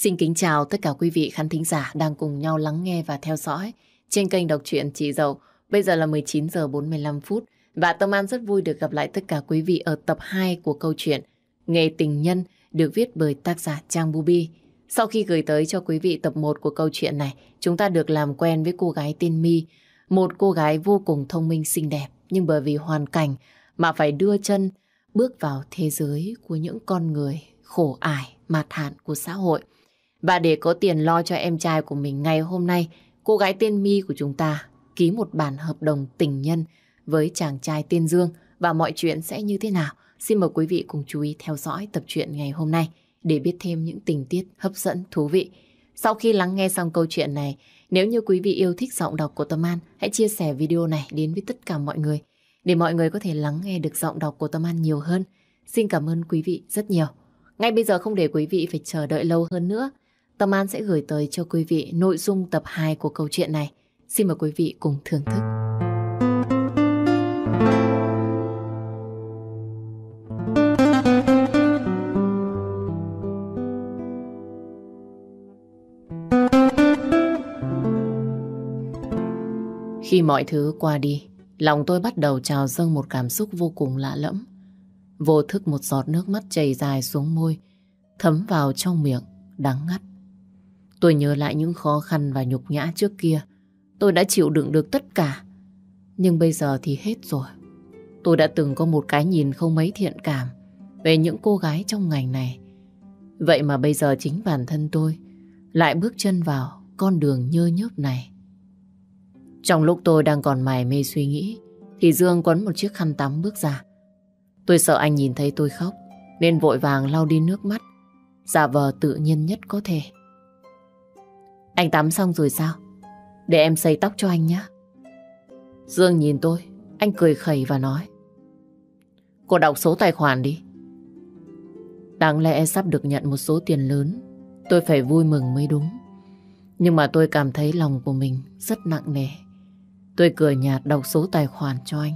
Xin kính chào tất cả quý vị khán thính giả đang cùng nhau lắng nghe và theo dõi trên kênh đọc truyện Chị Dậu. Bây giờ là 19 giờ 45 phút và Tâm An rất vui được gặp lại tất cả quý vị ở tập 2 của câu chuyện Nghề tình nhân được viết bởi tác giả Trang Bubi. Sau khi gửi tới cho quý vị tập 1 của câu chuyện này, chúng ta được làm quen với cô gái tên My, một cô gái vô cùng thông minh xinh đẹp, nhưng bởi vì hoàn cảnh mà phải đưa chân bước vào thế giới của những con người khổ ải, mạt hạn của xã hội. Và để có tiền lo cho em trai của mình ngày hôm nay, cô gái tên My của chúng ta ký một bản hợp đồng tình nhân với chàng trai tên Dương và mọi chuyện sẽ như thế nào. Xin mời quý vị cùng chú ý theo dõi tập truyện ngày hôm nay để biết thêm những tình tiết hấp dẫn thú vị. Sau khi lắng nghe xong câu chuyện này, nếu như quý vị yêu thích giọng đọc của Tâm An, hãy chia sẻ video này đến với tất cả mọi người để mọi người có thể lắng nghe được giọng đọc của Tâm An nhiều hơn. Xin cảm ơn quý vị rất nhiều. Ngay bây giờ không để quý vị phải chờ đợi lâu hơn nữa, Tâm An sẽ gửi tới cho quý vị nội dung tập 2 của câu chuyện này. Xin mời quý vị cùng thưởng thức. Khi mọi thứ qua đi, lòng tôi bắt đầu trào dâng một cảm xúc vô cùng lạ lẫm. Vô thức một giọt nước mắt chảy dài xuống môi, thấm vào trong miệng, đắng ngắt. Tôi nhớ lại những khó khăn và nhục nhã trước kia. Tôi đã chịu đựng được tất cả. Nhưng bây giờ thì hết rồi. Tôi đã từng có một cái nhìn không mấy thiện cảm về những cô gái trong ngành này. Vậy mà bây giờ chính bản thân tôi lại bước chân vào con đường nhơ nhớp này. Trong lúc tôi đang còn mải mê suy nghĩ, thì Dương quấn một chiếc khăn tắm bước ra. Tôi sợ anh nhìn thấy tôi khóc, nên vội vàng lau đi nước mắt giả vờ tự nhiên nhất có thể. Anh tắm xong rồi sao? Để em xây tóc cho anh nhé. Dương nhìn tôi, anh cười khẩy và nói. Cô đọc số tài khoản đi. Đáng lẽ sắp được nhận một số tiền lớn, tôi phải vui mừng mới đúng. Nhưng mà tôi cảm thấy lòng của mình rất nặng nề. Tôi cười nhạt đọc số tài khoản cho anh.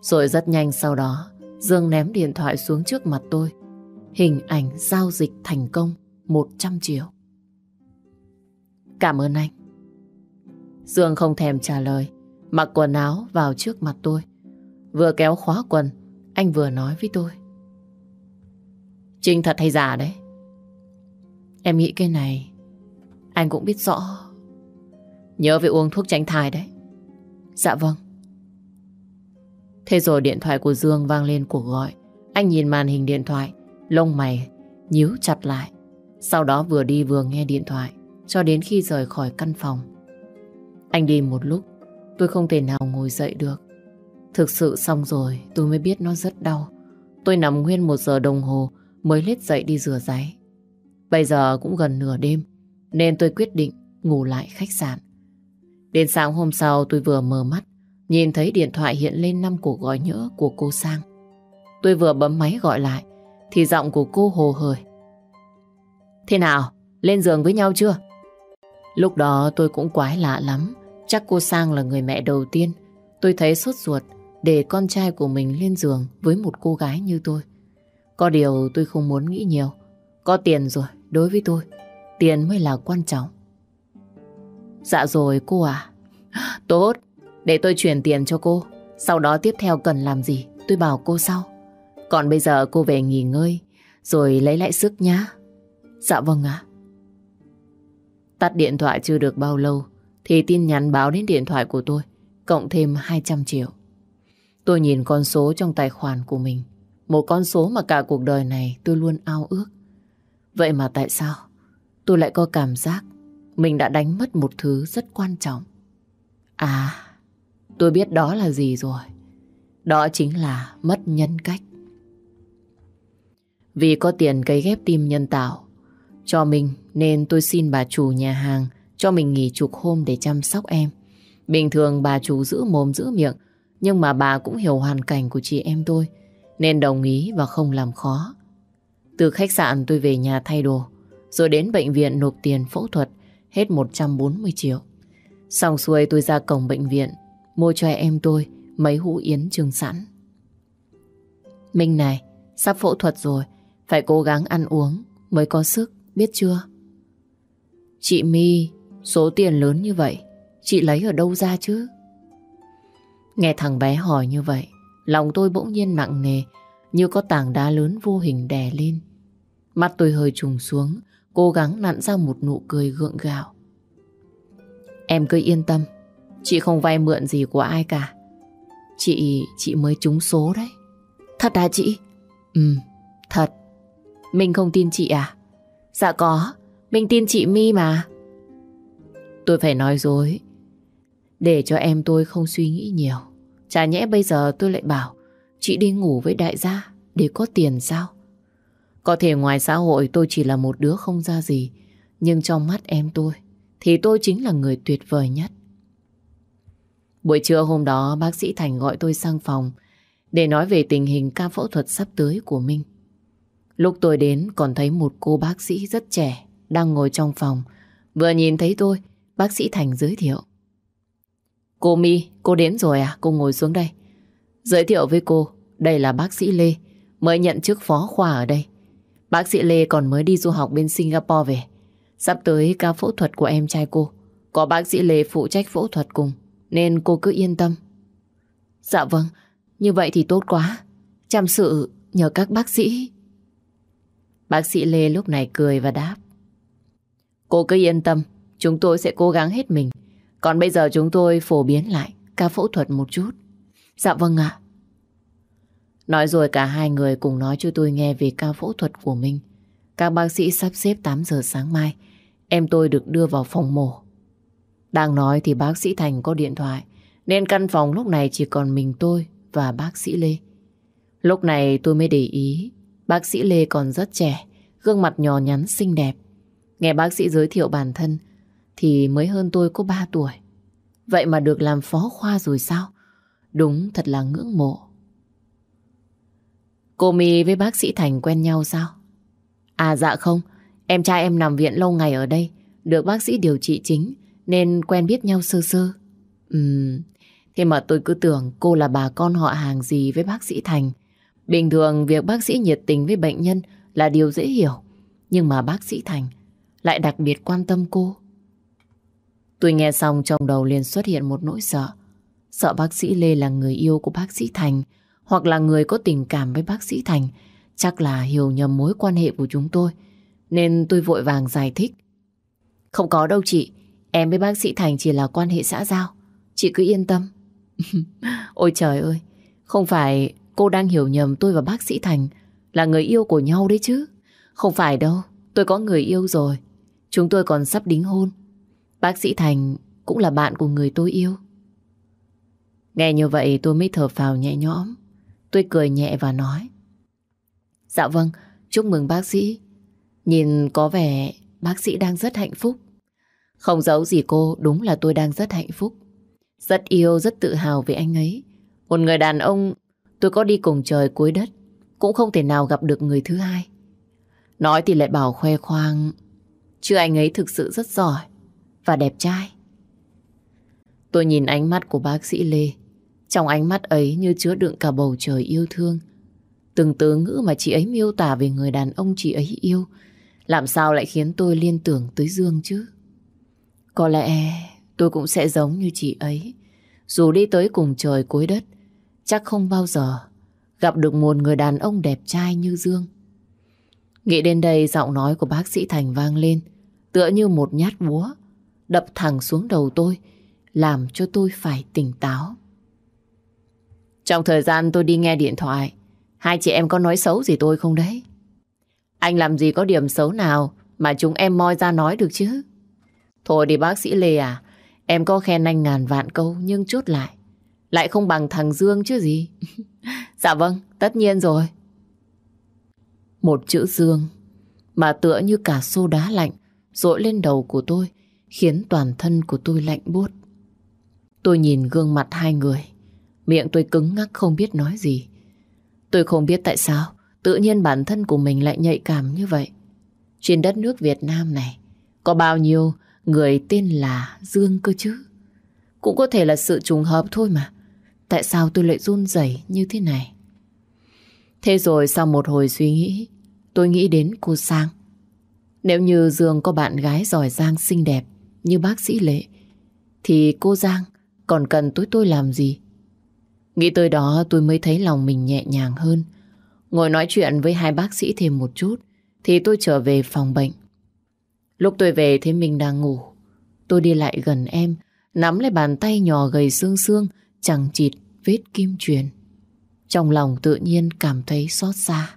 Rồi rất nhanh sau đó, Dương ném điện thoại xuống trước mặt tôi. Hình ảnh giao dịch thành công 100 triệu. Cảm ơn anh. Dương không thèm trả lời, mặc quần áo vào trước mặt tôi. Vừa kéo khóa quần, anh vừa nói với tôi. Trinh thật hay giả đấy? Em nghĩ cái này, anh cũng biết rõ. Nhớ về uống thuốc tránh thai đấy. Dạ vâng. Thế rồi điện thoại của Dương vang lên cuộc gọi. Anh nhìn màn hình điện thoại, lông mày nhíu chặt lại. Sau đó vừa đi vừa nghe điện thoại cho đến khi rời khỏi căn phòng. Anh đi một lúc, tôi không thể nào ngồi dậy được. Thực sự xong rồi, tôi mới biết nó rất đau. Tôi nằm nguyên một giờ đồng hồ mới lết dậy đi rửa ráy. Bây giờ cũng gần nửa đêm, nên tôi quyết định ngủ lại khách sạn. Đến sáng hôm sau tôi vừa mở mắt, nhìn thấy điện thoại hiện lên năm cuộc gọi nhỡ của cô Sang. Tôi vừa bấm máy gọi lại, thì giọng của cô hồ hởi. Thế nào, lên giường với nhau chưa? Lúc đó tôi cũng quái lạ lắm. Chắc cô Sang là người mẹ đầu tiên. Tôi thấy sốt ruột để con trai của mình lên giường với một cô gái như tôi. Có điều tôi không muốn nghĩ nhiều. Có tiền rồi, đối với tôi, tiền mới là quan trọng. Dạ rồi cô à. Tốt, để tôi chuyển tiền cho cô. Sau đó tiếp theo cần làm gì, tôi bảo cô sau. Còn bây giờ cô về nghỉ ngơi, rồi lấy lại sức nhá. Dạ vâng ạ. Tắt điện thoại chưa được bao lâu thì tin nhắn báo đến điện thoại của tôi cộng thêm 200 triệu. Tôi nhìn con số trong tài khoản của mình một con số mà cả cuộc đời này tôi luôn ao ước. Vậy mà tại sao tôi lại có cảm giác mình đã đánh mất một thứ rất quan trọng? À, tôi biết đó là gì rồi. Đó chính là mất nhân cách. Vì có tiền cấy ghép tim nhân tạo cho mình nên tôi xin bà chủ nhà hàng cho mình nghỉ chục hôm để chăm sóc em. Bình thường bà chủ giữ mồm giữ miệng, nhưng mà bà cũng hiểu hoàn cảnh của chị em tôi, nên đồng ý và không làm khó. Từ khách sạn tôi về nhà thay đồ, rồi đến bệnh viện nộp tiền phẫu thuật hết 140 triệu. Xong xuôi tôi ra cổng bệnh viện, mua cho em tôi mấy hũ yến trưng sẵn. Minh này, sắp phẫu thuật rồi, phải cố gắng ăn uống mới có sức biết chưa? Chị My, số tiền lớn như vậy, chị lấy ở đâu ra chứ? Nghe thằng bé hỏi như vậy, lòng tôi bỗng nhiên nặng nề, như có tảng đá lớn vô hình đè lên. Mắt tôi hơi trùng xuống, cố gắng nặn ra một nụ cười gượng gạo. Em cứ yên tâm, chị không vay mượn gì của ai cả. Chị, chị mới trúng số đấy. Thật à chị? Ừ, thật. Mình không tin chị à? Dạ có, mình tin chị My mà. Tôi phải nói dối, để cho em tôi không suy nghĩ nhiều. Chả nhẽ bây giờ tôi lại bảo chị đi ngủ với đại gia để có tiền sao? Có thể ngoài xã hội tôi chỉ là một đứa không ra gì, nhưng trong mắt em tôi thì tôi chính là người tuyệt vời nhất. Buổi trưa hôm đó bác sĩ Thành gọi tôi sang phòng để nói về tình hình ca phẫu thuật sắp tới của Minh. Lúc tôi đến còn thấy một cô bác sĩ rất trẻ đang ngồi trong phòng. Vừa nhìn thấy tôi, bác sĩ Thành giới thiệu. Cô My, cô đến rồi à? Cô ngồi xuống đây. Giới thiệu với cô, đây là bác sĩ Lê, mới nhận chức phó khoa ở đây. Bác sĩ Lê còn mới đi du học bên Singapore về. Sắp tới ca phẫu thuật của em trai cô. Có bác sĩ Lê phụ trách phẫu thuật cùng, nên cô cứ yên tâm. Dạ vâng, như vậy thì tốt quá. Chăm sự nhờ các bác sĩ. Bác sĩ Lê lúc này cười và đáp. Cô cứ yên tâm, chúng tôi sẽ cố gắng hết mình. Còn bây giờ chúng tôi phổ biến lại ca phẫu thuật một chút. Dạ vâng ạ. Nói rồi cả hai người cùng nói cho tôi nghe về ca phẫu thuật của mình. Các bác sĩ sắp xếp 8 giờ sáng mai, em tôi được đưa vào phòng mổ. Đang nói thì bác sĩ Thành có điện thoại, nên căn phòng lúc này chỉ còn mình tôi và bác sĩ Lê. Lúc này tôi mới để ý, bác sĩ Lê còn rất trẻ, gương mặt nhỏ nhắn xinh đẹp. Nghe bác sĩ giới thiệu bản thân thì mới hơn tôi có 3 tuổi. Vậy mà được làm phó khoa rồi sao? Đúng thật là ngưỡng mộ. Cô My với bác sĩ Thành quen nhau sao? À dạ không, em trai em nằm viện lâu ngày ở đây, được bác sĩ điều trị chính nên quen biết nhau sơ sơ. Ừm, thế mà tôi cứ tưởng cô là bà con họ hàng gì với bác sĩ Thành. Bình thường việc bác sĩ nhiệt tình với bệnh nhân là điều dễ hiểu, nhưng mà bác sĩ Thành lại đặc biệt quan tâm cô. Tôi nghe xong trong đầu liền xuất hiện một nỗi sợ. Sợ bác sĩ Lê là người yêu của bác sĩ Thành hoặc là người có tình cảm với bác sĩ Thành. Chắc là hiểu nhầm mối quan hệ của chúng tôi. Nên tôi vội vàng giải thích. Không có đâu chị. Em với bác sĩ Thành chỉ là quan hệ xã giao. Chị cứ yên tâm. Ôi trời ơi. Không phải cô đang hiểu nhầm tôi và bác sĩ Thành là người yêu của nhau đấy chứ. Không phải đâu. Tôi có người yêu rồi. Chúng tôi còn sắp đính hôn. Bác sĩ Thành cũng là bạn của người tôi yêu. Nghe như vậy tôi mới thở phào nhẹ nhõm. Tôi cười nhẹ và nói. Dạ vâng, chúc mừng bác sĩ. Nhìn có vẻ bác sĩ đang rất hạnh phúc. Không giấu gì cô, đúng là tôi đang rất hạnh phúc. Rất yêu, rất tự hào về anh ấy. Một người đàn ông tôi có đi cùng trời cuối đất, cũng không thể nào gặp được người thứ hai. Nói thì lại bảo khoe khoang, chứ anh ấy thực sự rất giỏi và đẹp trai. Tôi nhìn ánh mắt của bác sĩ Lê. Trong ánh mắt ấy như chứa đựng cả bầu trời yêu thương. Từng từ ngữ mà chị ấy miêu tả về người đàn ông chị ấy yêu. Làm sao lại khiến tôi liên tưởng tới Dương chứ? Có lẽ tôi cũng sẽ giống như chị ấy. Dù đi tới cùng trời cuối đất, chắc không bao giờ gặp được một người đàn ông đẹp trai như Dương. Nghĩ đến đây giọng nói của bác sĩ Thành vang lên, tựa như một nhát búa đập thẳng xuống đầu tôi, làm cho tôi phải tỉnh táo. Trong thời gian tôi đi nghe điện thoại, hai chị em có nói xấu gì tôi không đấy? Anh làm gì có điểm xấu nào mà chúng em moi ra nói được chứ? Thôi đi bác sĩ Lê à, em có khen anh ngàn vạn câu nhưng chốt lại. Lại không bằng thằng Dương chứ gì? dạ vâng, tất nhiên rồi. Một chữ Dương mà tựa như cả xô đá lạnh rội lên đầu của tôi khiến toàn thân của tôi lạnh buốt. Tôi nhìn gương mặt hai người, miệng tôi cứng ngắc không biết nói gì. Tôi không biết tại sao tự nhiên bản thân của mình lại nhạy cảm như vậy. Trên đất nước Việt Nam này, có bao nhiêu người tên là Dương cơ chứ? Cũng có thể là sự trùng hợp thôi mà. Tại sao tôi lại run rẩy như thế này? Thế rồi sau một hồi suy nghĩ, tôi nghĩ đến cô Sang. Nếu như Dương có bạn gái giỏi giang xinh đẹp như bác sĩ Lệ, thì cô Giang còn cần tôi tôi làm gì? Nghĩ tới đó tôi mới thấy lòng mình nhẹ nhàng hơn. Ngồi nói chuyện với hai bác sĩ thêm một chút, thì tôi trở về phòng bệnh. Lúc tôi về thấy mình đang ngủ, tôi đi lại gần em, nắm lấy bàn tay nhỏ gầy xương xương, chẳng chịt vết kim truyền. Trong lòng tự nhiên cảm thấy xót xa.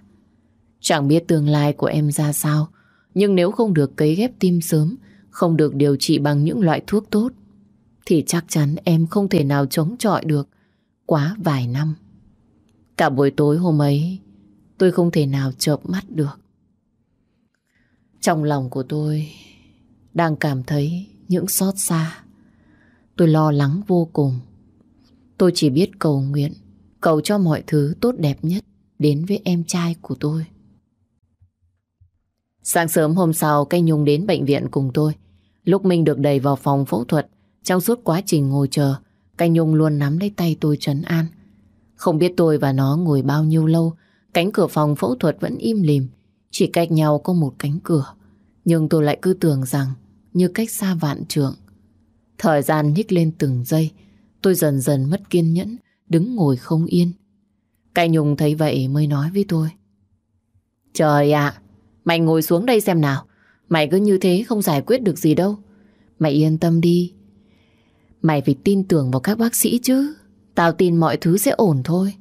Chẳng biết tương lai của em ra sao, nhưng nếu không được cấy ghép tim sớm, không được điều trị bằng những loại thuốc tốt, thì chắc chắn em không thể nào chống chọi được quá vài năm. Cả buổi tối hôm ấy, tôi không thể nào chợp mắt được. Trong lòng của tôi đang cảm thấy những xót xa. Tôi lo lắng vô cùng. Tôi chỉ biết cầu nguyện, cầu cho mọi thứ tốt đẹp nhất đến với em trai của tôi. Sáng sớm hôm sau, cây Nhung đến bệnh viện cùng tôi. Lúc mình được đẩy vào phòng phẫu thuật, trong suốt quá trình ngồi chờ, cây Nhung luôn nắm lấy tay tôi trấn an. Không biết tôi và nó ngồi bao nhiêu lâu, cánh cửa phòng phẫu thuật vẫn im lìm, chỉ cách nhau có một cánh cửa. Nhưng tôi lại cứ tưởng rằng như cách xa vạn trượng. Thời gian nhích lên từng giây, tôi dần dần mất kiên nhẫn, đứng ngồi không yên. Cái Nhung thấy vậy mới nói với tôi. Trời ạ, mày ngồi xuống đây xem nào. Mày cứ như thế không giải quyết được gì đâu. Mày yên tâm đi. Mày phải tin tưởng vào các bác sĩ chứ. Tao tin mọi thứ sẽ ổn thôi.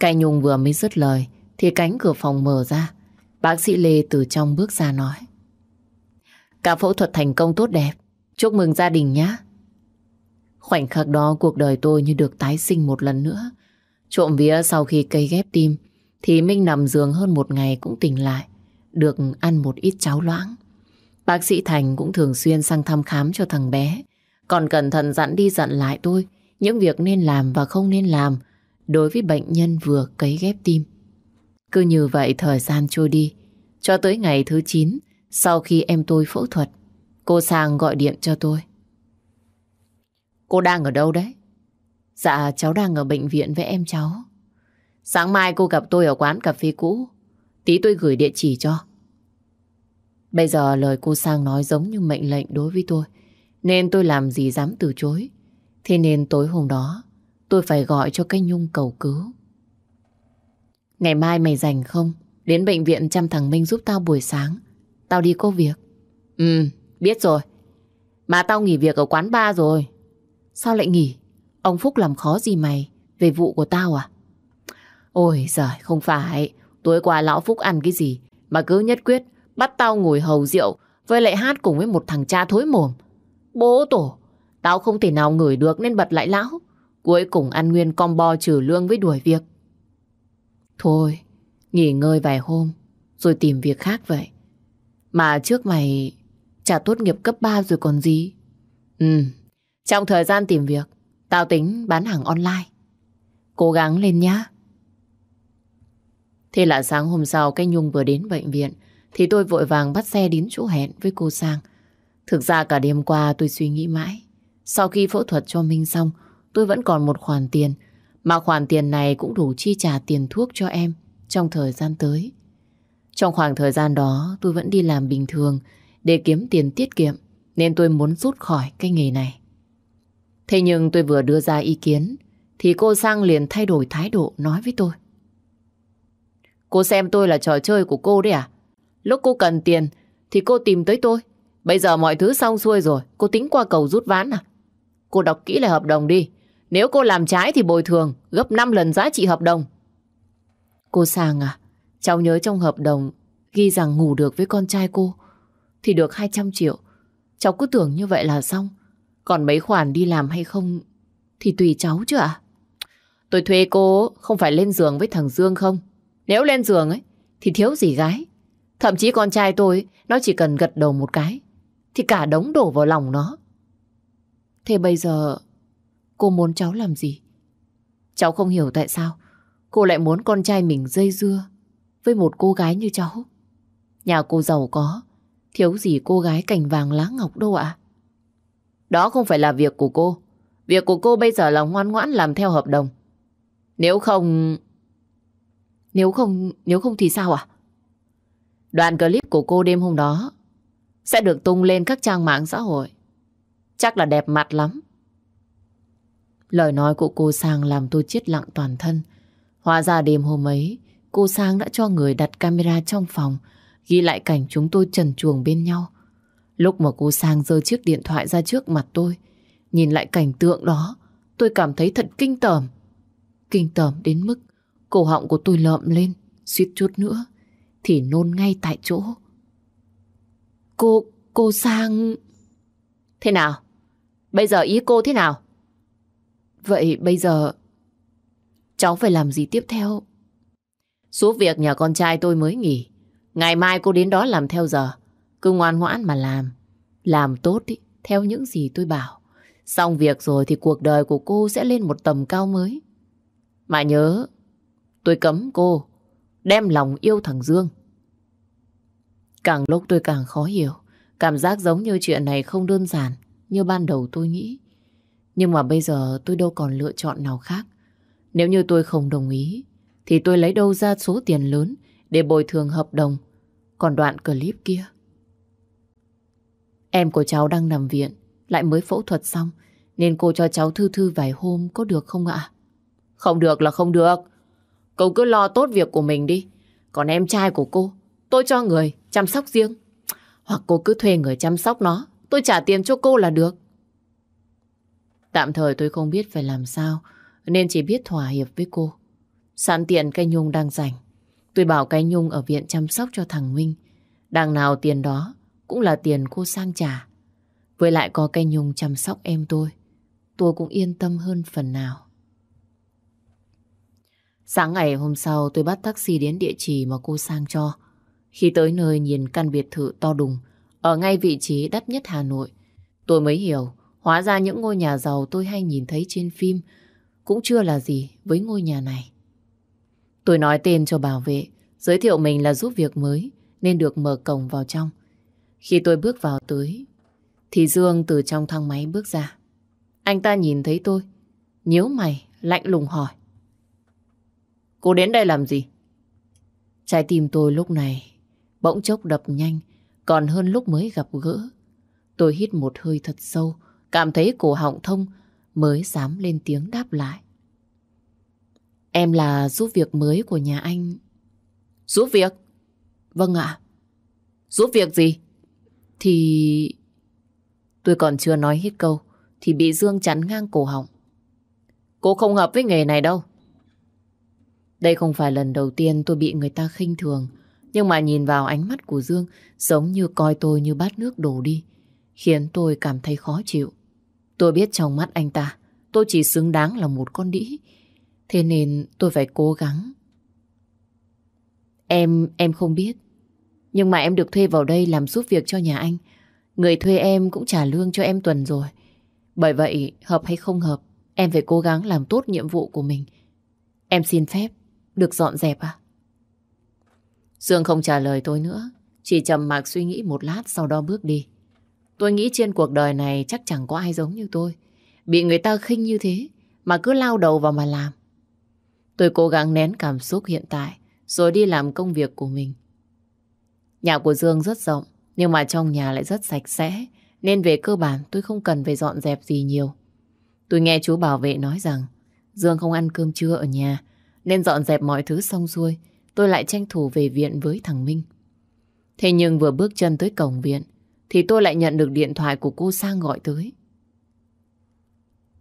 Cái Nhung vừa mới dứt lời thì cánh cửa phòng mở ra. Bác sĩ Lê từ trong bước ra nói. Cả phẫu thuật thành công tốt đẹp. Chúc mừng gia đình nhé. Khoảnh khắc đó cuộc đời tôi như được tái sinh một lần nữa. Trộm vía sau khi cây ghép tim thì Minh nằm giường hơn một ngày cũng tỉnh lại. Được ăn một ít cháo loãng. Bác sĩ Thành cũng thường xuyên sang thăm khám cho thằng bé. Còn cẩn thận dặn đi dặn lại tôi những việc nên làm và không nên làm đối với bệnh nhân vừa cấy ghép tim. Cứ như vậy thời gian trôi đi. Cho tới ngày thứ 9 sau khi em tôi phẫu thuật, cô Sang gọi điện cho tôi. Cô đang ở đâu đấy? Dạ cháu đang ở bệnh viện với em cháu. Sáng mai cô gặp tôi ở quán cà phê cũ. Tí tôi gửi địa chỉ cho. Bây giờ lời cô Sang nói giống như mệnh lệnh đối với tôi. Nên tôi làm gì dám từ chối. Thế nên tối hôm đó tôi phải gọi cho cái Nhung cầu cứu. Ngày mai mày rảnh không? Đến bệnh viện chăm thằng Minh giúp tao buổi sáng. Tao đi có việc. Ừ, biết rồi. Mà tao nghỉ việc ở quán bar rồi. Sao lại nghỉ? Ông Phúc làm khó gì mày về vụ của tao à? Ôi giời, không phải. Tối qua lão Phúc ăn cái gì mà cứ nhất quyết bắt tao ngồi hầu rượu với lại hát cùng với một thằng cha thối mồm. Bố tổ, tao không thể nào ngửi được nên bật lại lão. Cuối cùng ăn nguyên combo trừ lương với đuổi việc. Thôi, nghỉ ngơi vài hôm rồi tìm việc khác vậy. Mà trước mày trả tốt nghiệp cấp 3 rồi còn gì? Ừ, trong thời gian tìm việc, tao tính bán hàng online. Cố gắng lên nhá. Thế là sáng hôm sau cái Nhung vừa đến bệnh viện thì tôi vội vàng bắt xe đến chỗ hẹn với cô Sang. Thực ra cả đêm qua tôi suy nghĩ mãi. Sau khi phẫu thuật cho Minh xong, tôi vẫn còn một khoản tiền. Mà khoản tiền này cũng đủ chi trả tiền thuốc cho em trong thời gian tới. Trong khoảng thời gian đó tôi vẫn đi làm bình thường để kiếm tiền tiết kiệm nên tôi muốn rút khỏi cái nghề này. Thế nhưng tôi vừa đưa ra ý kiến thì cô Sang liền thay đổi thái độ nói với tôi. Cô xem tôi là trò chơi của cô đấy à? Lúc cô cần tiền thì cô tìm tới tôi. Bây giờ mọi thứ xong xuôi rồi, cô tính qua cầu rút ván à? Cô đọc kỹ lại hợp đồng đi. Nếu cô làm trái thì bồi thường gấp 5 lần giá trị hợp đồng. Cô Sang à, cháu nhớ trong hợp đồng ghi rằng ngủ được với con trai cô thì được 200 triệu. Cháu cứ tưởng như vậy là xong. Còn mấy khoản đi làm hay không thì tùy cháu chứ ạ. Tôi thuê cô không phải lên giường với thằng Dương không? Nếu lên giường ấy thì thiếu gì gái. Thậm chí con trai tôi nó chỉ cần gật đầu một cái thì cả đống đổ vào lòng nó. Thế bây giờ cô muốn cháu làm gì? Cháu không hiểu tại sao cô lại muốn con trai mình dây dưa với một cô gái như cháu. Nhà cô giàu có, thiếu gì cô gái cành vàng lá ngọc đâu ạ. Đó không phải là việc của cô. Việc của cô bây giờ là ngoan ngoãn làm theo hợp đồng. Nếu không... Nếu không... Nếu không thì sao ạ? Đoạn clip của cô đêm hôm đó sẽ được tung lên các trang mạng xã hội. Chắc là đẹp mặt lắm. Lời nói của cô Sang làm tôi chết lặng toàn thân. Hóa ra đêm hôm ấy, cô Sang đã cho người đặt camera trong phòng, ghi lại cảnh chúng tôi trần chuồng bên nhau. Lúc mà cô Sang giơ chiếc điện thoại ra trước mặt tôi, nhìn lại cảnh tượng đó, tôi cảm thấy thật kinh tởm. Kinh tởm đến mức cổ họng của tôi lợm lên, suýt chút nữa, thì nôn ngay tại chỗ. Cô, cô Sang... Thế nào? Bây giờ ý cô thế nào? Vậy bây giờ cháu phải làm gì tiếp theo? Số việc nhà con trai tôi mới nghỉ. Ngày mai cô đến đó làm theo giờ. Cứ ngoan ngoãn mà làm. Làm tốt ý, theo những gì tôi bảo. Xong việc rồi thì cuộc đời của cô sẽ lên một tầm cao mới. Mà nhớ, tôi cấm cô đem lòng yêu thằng Dương. Càng lúc tôi càng khó hiểu. Cảm giác giống như chuyện này không đơn giản như ban đầu tôi nghĩ. Nhưng mà bây giờ tôi đâu còn lựa chọn nào khác. Nếu như tôi không đồng ý, thì tôi lấy đâu ra số tiền lớn để bồi thường hợp đồng. Còn đoạn clip kia. Em của cháu đang nằm viện, lại mới phẫu thuật xong, nên cô cho cháu thư thư vài hôm có được không ạ? Không được là không được. Cậu cứ lo tốt việc của mình đi. Còn em trai của cô, tôi cho người chăm sóc riêng. Hoặc cô cứ thuê người chăm sóc nó, tôi trả tiền cho cô là được. Tạm thời tôi không biết phải làm sao, nên chỉ biết thỏa hiệp với cô. Sẵn tiện cây Nhung đang rảnh. Tôi bảo cây Nhung ở viện chăm sóc cho thằng Minh. Đằng nào tiền đó cũng là tiền cô sang trả. Với lại có cây Nhung chăm sóc em tôi. Tôi cũng yên tâm hơn phần nào. Sáng ngày hôm sau tôi bắt taxi đến địa chỉ mà cô sang cho. Khi tới nơi nhìn căn biệt thự to đùng ở ngay vị trí đắt nhất Hà Nội, tôi mới hiểu hóa ra những ngôi nhà giàu tôi hay nhìn thấy trên phim cũng chưa là gì với ngôi nhà này. Tôi nói tên cho bảo vệ, giới thiệu mình là giúp việc mới nên được mở cổng vào trong. Khi tôi bước vào tới, thì Dương từ trong thang máy bước ra. Anh ta nhìn thấy tôi, nhíu mày, lạnh lùng hỏi. Cô đến đây làm gì? Trái tim tôi lúc này bỗng chốc đập nhanh, còn hơn lúc mới gặp gỡ. Tôi hít một hơi thật sâu, cảm thấy cổ họng thông, mới dám lên tiếng đáp lại. Em là giúp việc mới của nhà anh. Giúp việc? Vâng ạ. Giúp việc gì? Thì... Tôi còn chưa nói hết câu, thì bị Dương chắn ngang cổ họng. Cô không hợp với nghề này đâu. Đây không phải lần đầu tiên tôi bị người ta khinh thường, nhưng mà nhìn vào ánh mắt của Dương giống như coi tôi như bát nước đổ đi, khiến tôi cảm thấy khó chịu. Tôi biết trong mắt anh ta, tôi chỉ xứng đáng là một con đĩ, thế nên tôi phải cố gắng. Em, em không biết, nhưng mà em được thuê vào đây làm giúp việc cho nhà anh. Người thuê em cũng trả lương cho em tuần rồi. Bởi vậy, hợp hay không hợp, em phải cố gắng làm tốt nhiệm vụ của mình. Em xin phép, được dọn dẹp à? Dương không trả lời tôi nữa, chỉ trầm mặc suy nghĩ một lát sau đó bước đi. Tôi nghĩ trên cuộc đời này chắc chẳng có ai giống như tôi. Bị người ta khinh như thế mà cứ lao đầu vào mà làm. Tôi cố gắng nén cảm xúc hiện tại rồi đi làm công việc của mình. Nhà của Dương rất rộng nhưng mà trong nhà lại rất sạch sẽ nên về cơ bản tôi không cần phải dọn dẹp gì nhiều. Tôi nghe chú bảo vệ nói rằng Dương không ăn cơm trưa ở nhà nên dọn dẹp mọi thứ xong xuôi tôi lại tranh thủ về viện với thằng Minh. Thế nhưng vừa bước chân tới cổng viện thì tôi lại nhận được điện thoại của cô Sang gọi tới.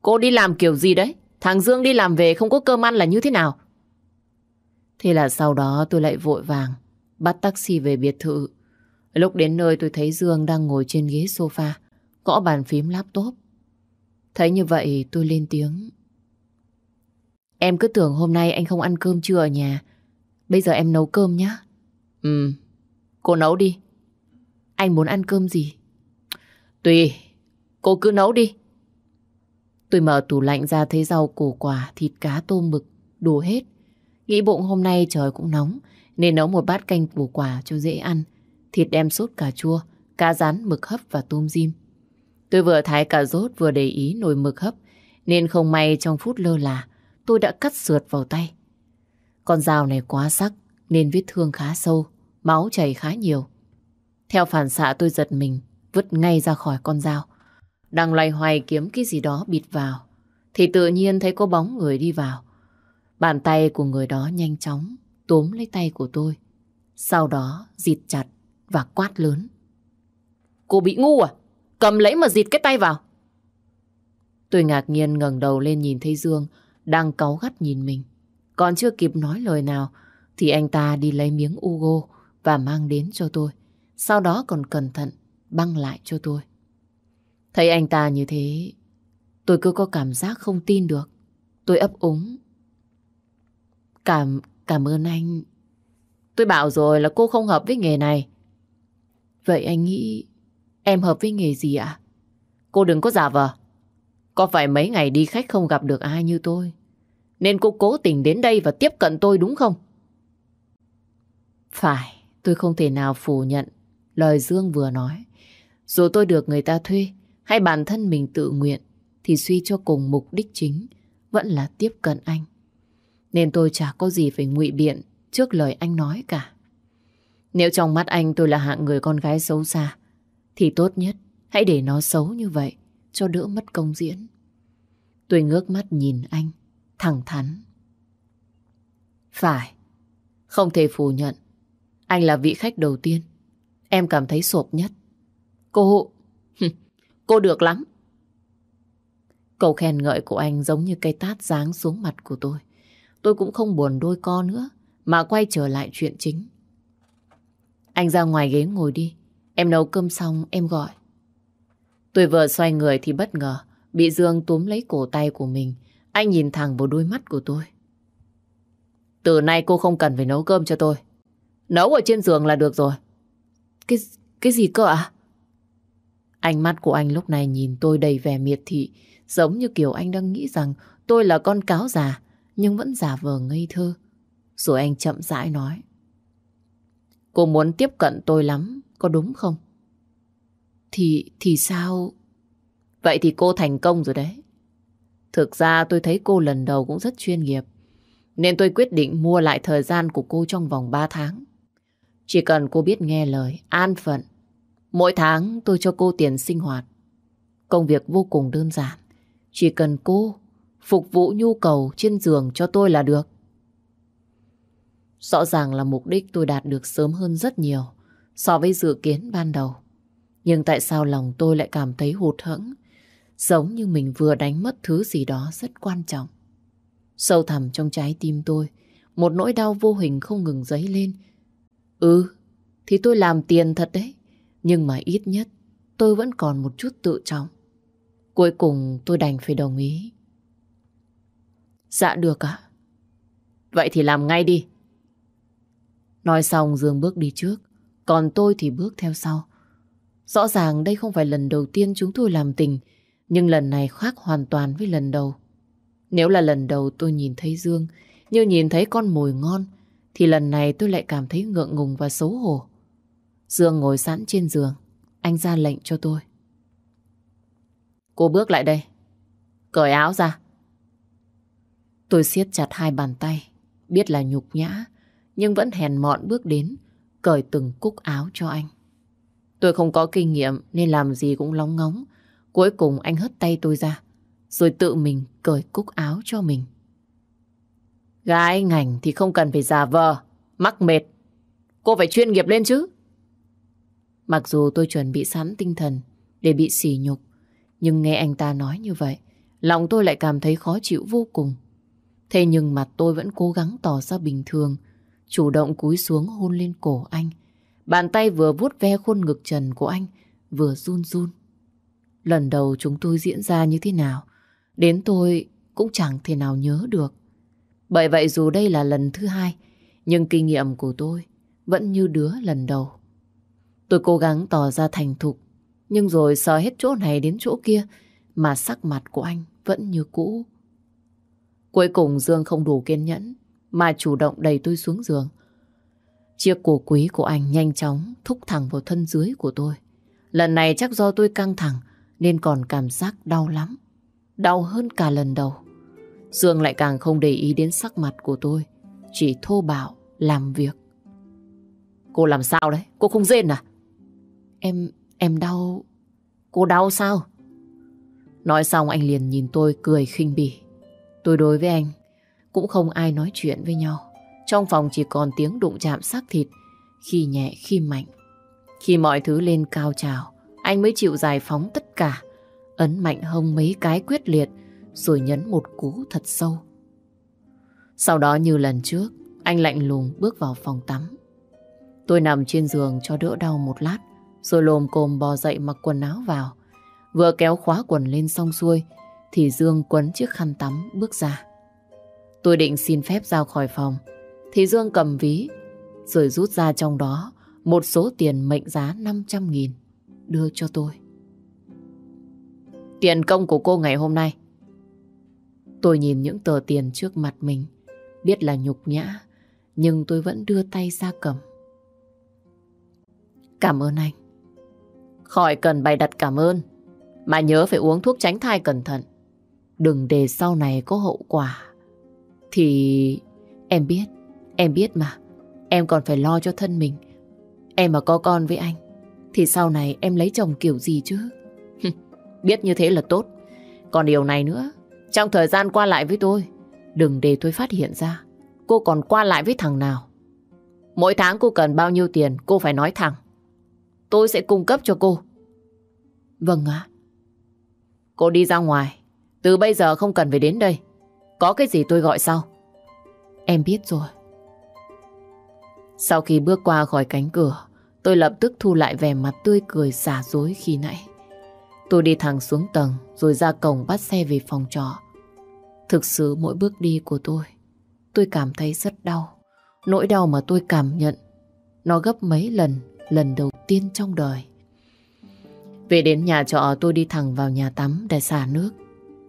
Cô đi làm kiểu gì đấy? Thằng Dương đi làm về không có cơm ăn là như thế nào? Thế là sau đó tôi lại vội vàng bắt taxi về biệt thự. Lúc đến nơi tôi thấy Dương đang ngồi trên ghế sofa gõ bàn phím laptop. Thấy như vậy tôi lên tiếng. Em cứ tưởng hôm nay anh không ăn cơm trưa ở nhà. Bây giờ em nấu cơm nhá. Ừ, cô nấu đi. Anh muốn ăn cơm gì? Tùy, cô cứ nấu đi. Tôi mở tủ lạnh ra thấy rau củ quả, thịt cá, tôm mực, đủ hết. Nghĩ bụng hôm nay trời cũng nóng, nên nấu một bát canh củ quả cho dễ ăn. Thịt đem sốt cà chua, cá rán, mực hấp và tôm diêm. Tôi vừa thái cà rốt vừa để ý nồi mực hấp, nên không may trong phút lơ là, tôi đã cắt sượt vào tay. Con dao này quá sắc, nên vết thương khá sâu, máu chảy khá nhiều. Theo phản xạ tôi giật mình, vứt ngay ra khỏi con dao. Đang loay hoay kiếm cái gì đó bịt vào, thì tự nhiên thấy có bóng người đi vào. Bàn tay của người đó nhanh chóng túm lấy tay của tôi. Sau đó dịt chặt và quát lớn. Cô bị ngu à? Cầm lấy mà dịt cái tay vào. Tôi ngạc nhiên ngẩng đầu lên nhìn thấy Dương đang cáu gắt nhìn mình. Còn chưa kịp nói lời nào thì anh ta đi lấy miếng Ugo và mang đến cho tôi. Sau đó còn cẩn thận băng lại cho tôi. Thấy anh ta như thế, tôi cứ có cảm giác không tin được. Tôi ấp úng. Cảm, cảm ơn anh. Tôi bảo rồi là cô không hợp với nghề này. Vậy anh nghĩ em hợp với nghề gì ạ? Cô đừng có giả vờ. Có phải mấy ngày đi khách không gặp được ai như tôi Nên cô cố tình đến đây và tiếp cận tôi đúng không? Phải, tôi không thể nào phủ nhận lời Dương vừa nói. Dù tôi được người ta thuê hay bản thân mình tự nguyện thì suy cho cùng mục đích chính vẫn là tiếp cận anh. Nên tôi chả có gì phải ngụy biện trước lời anh nói cả. Nếu trong mắt anh tôi là hạng người con gái xấu xa thì tốt nhất hãy để nó xấu như vậy cho đỡ mất công diễn. Tôi ngước mắt nhìn anh, thẳng thắn. Phải, không thể phủ nhận. Anh là vị khách đầu tiên. Em cảm thấy sộp nhất. Cô... cô được lắm. Câu khen ngợi của anh giống như cây tát giáng xuống mặt của tôi. Tôi cũng không buồn đôi co nữa, mà quay trở lại chuyện chính. Anh ra ngoài ghế ngồi đi. Em nấu cơm xong em gọi. Tôi vừa xoay người thì bất ngờ bị Dương túm lấy cổ tay của mình. Anh nhìn thẳng vào đôi mắt của tôi. Từ nay cô không cần phải nấu cơm cho tôi. Nấu ở trên giường là được rồi. Cái cái gì cơ ạ? Ánh mắt của anh lúc này nhìn tôi đầy vẻ miệt thị, giống như kiểu anh đang nghĩ rằng tôi là con cáo già, nhưng vẫn giả vờ ngây thơ. Rồi anh chậm rãi nói. Cô muốn tiếp cận tôi lắm, có đúng không? Thì, thì sao? Vậy thì cô thành công rồi đấy. Thực ra tôi thấy cô lần đầu cũng rất chuyên nghiệp. Nên tôi quyết định mua lại thời gian của cô trong vòng 3 tháng. Chỉ cần cô biết nghe lời, an phận. Mỗi tháng tôi cho cô tiền sinh hoạt. Công việc vô cùng đơn giản. Chỉ cần cô phục vụ nhu cầu trên giường cho tôi là được. Rõ ràng là mục đích tôi đạt được sớm hơn rất nhiều so với dự kiến ban đầu. Nhưng tại sao lòng tôi lại cảm thấy hụt hẫng Giống như mình vừa đánh mất thứ gì đó rất quan trọng. Sâu thẳm trong trái tim tôi, một nỗi đau vô hình không ngừng dấy lên. Ừ, thì tôi làm tiền thật đấy. Nhưng mà ít nhất tôi vẫn còn một chút tự trọng. Cuối cùng tôi đành phải đồng ý. Dạ được ạ. Vậy thì làm ngay đi. Nói xong Dương bước đi trước, còn tôi thì bước theo sau. Rõ ràng đây không phải lần đầu tiên chúng tôi làm tình, nhưng lần này khác hoàn toàn với lần đầu. Nếu là lần đầu tôi nhìn thấy Dương như nhìn thấy con mồi ngon, thì lần này tôi lại cảm thấy ngượng ngùng và xấu hổ. Dương ngồi sẵn trên giường, anh ra lệnh cho tôi. Cô bước lại đây, cởi áo ra. Tôi siết chặt hai bàn tay, biết là nhục nhã, nhưng vẫn hèn mọn bước đến, cởi từng cúc áo cho anh. Tôi không có kinh nghiệm nên làm gì cũng lóng ngóng, Cuối cùng anh hất tay tôi ra, rồi tự mình cởi cúc áo cho mình. Gái ngành thì không cần phải giả vờ, mắc mệt. Cô phải chuyên nghiệp lên chứ. Mặc dù tôi chuẩn bị sẵn tinh thần để bị sỉ nhục, nhưng nghe anh ta nói như vậy, lòng tôi lại cảm thấy khó chịu vô cùng. Thế nhưng mặt tôi vẫn cố gắng tỏ ra bình thường, chủ động cúi xuống hôn lên cổ anh. Bàn tay vừa vuốt ve khuôn ngực trần của anh, vừa run run. Lần đầu chúng tôi diễn ra như thế nào, đến tôi cũng chẳng thể nào nhớ được. Bởi vậy dù đây là lần thứ hai, nhưng kinh nghiệm của tôi vẫn như đứa lần đầu. Tôi cố gắng tỏ ra thành thục, nhưng rồi sờ hết chỗ này đến chỗ kia, mà sắc mặt của anh vẫn như cũ. Cuối cùng Dương không đủ kiên nhẫn, mà chủ động đẩy tôi xuống giường. Chiếc cổ quý của anh nhanh chóng thúc thẳng vào thân dưới của tôi. Lần này chắc do tôi căng thẳng nên còn cảm giác đau lắm. Đau hơn cả lần đầu. Dương lại càng không để ý đến sắc mặt của tôi. Chỉ thô bạo làm việc. Cô làm sao đấy? Cô không rên à? Em, em đau. Cô đau sao? Nói xong anh liền nhìn tôi cười khinh bỉ. Tôi đối với anh cũng không ai nói chuyện với nhau. Trong phòng chỉ còn tiếng đụng chạm xác thịt, khi nhẹ khi mạnh. Khi mọi thứ lên cao trào, anh mới chịu giải phóng tất cả, ấn mạnh hông mấy cái quyết liệt, rồi nhấn một cú thật sâu. Sau đó như lần trước, anh lạnh lùng bước vào phòng tắm. Tôi nằm trên giường cho đỡ đau một lát, rồi lồm cồm bò dậy mặc quần áo vào. Vừa kéo khóa quần lên xong xuôi, thì Dương quấn chiếc khăn tắm bước ra. Tôi định xin phép ra khỏi phòng, thì Dương cầm ví, rồi rút ra trong đó một số tiền mệnh giá 500 nghìn đưa cho tôi. Tiền công của cô ngày hôm nay. Tôi nhìn những tờ tiền trước mặt mình, biết là nhục nhã, nhưng tôi vẫn đưa tay ra cầm. Cảm ơn anh. Khỏi cần bày đặt cảm ơn, mà nhớ phải uống thuốc tránh thai cẩn thận. Đừng để sau này có hậu quả. Thì em biết, em biết mà, em còn phải lo cho thân mình. Em mà có con với anh, thì sau này em lấy chồng kiểu gì chứ? biết như thế là tốt. Còn điều này nữa, trong thời gian qua lại với tôi, đừng để tôi phát hiện ra cô còn qua lại với thằng nào. Mỗi tháng cô cần bao nhiêu tiền cô phải nói thẳng. Tôi sẽ cung cấp cho cô. Vâng ạ. Cô đi ra ngoài. Từ bây giờ không cần phải đến đây. Có cái gì tôi gọi sau. Em biết rồi. Sau khi bước qua khỏi cánh cửa, tôi lập tức thu lại vẻ mặt tươi cười giả dối khi nãy. Tôi đi thẳng xuống tầng rồi ra cổng bắt xe về phòng trọ. Thực sự mỗi bước đi của tôi, tôi cảm thấy rất đau. Nỗi đau mà tôi cảm nhận, nó gấp mấy lần, lần đầu tiên trong đời. Về đến nhà trọ tôi đi thẳng vào nhà tắm để xả nước.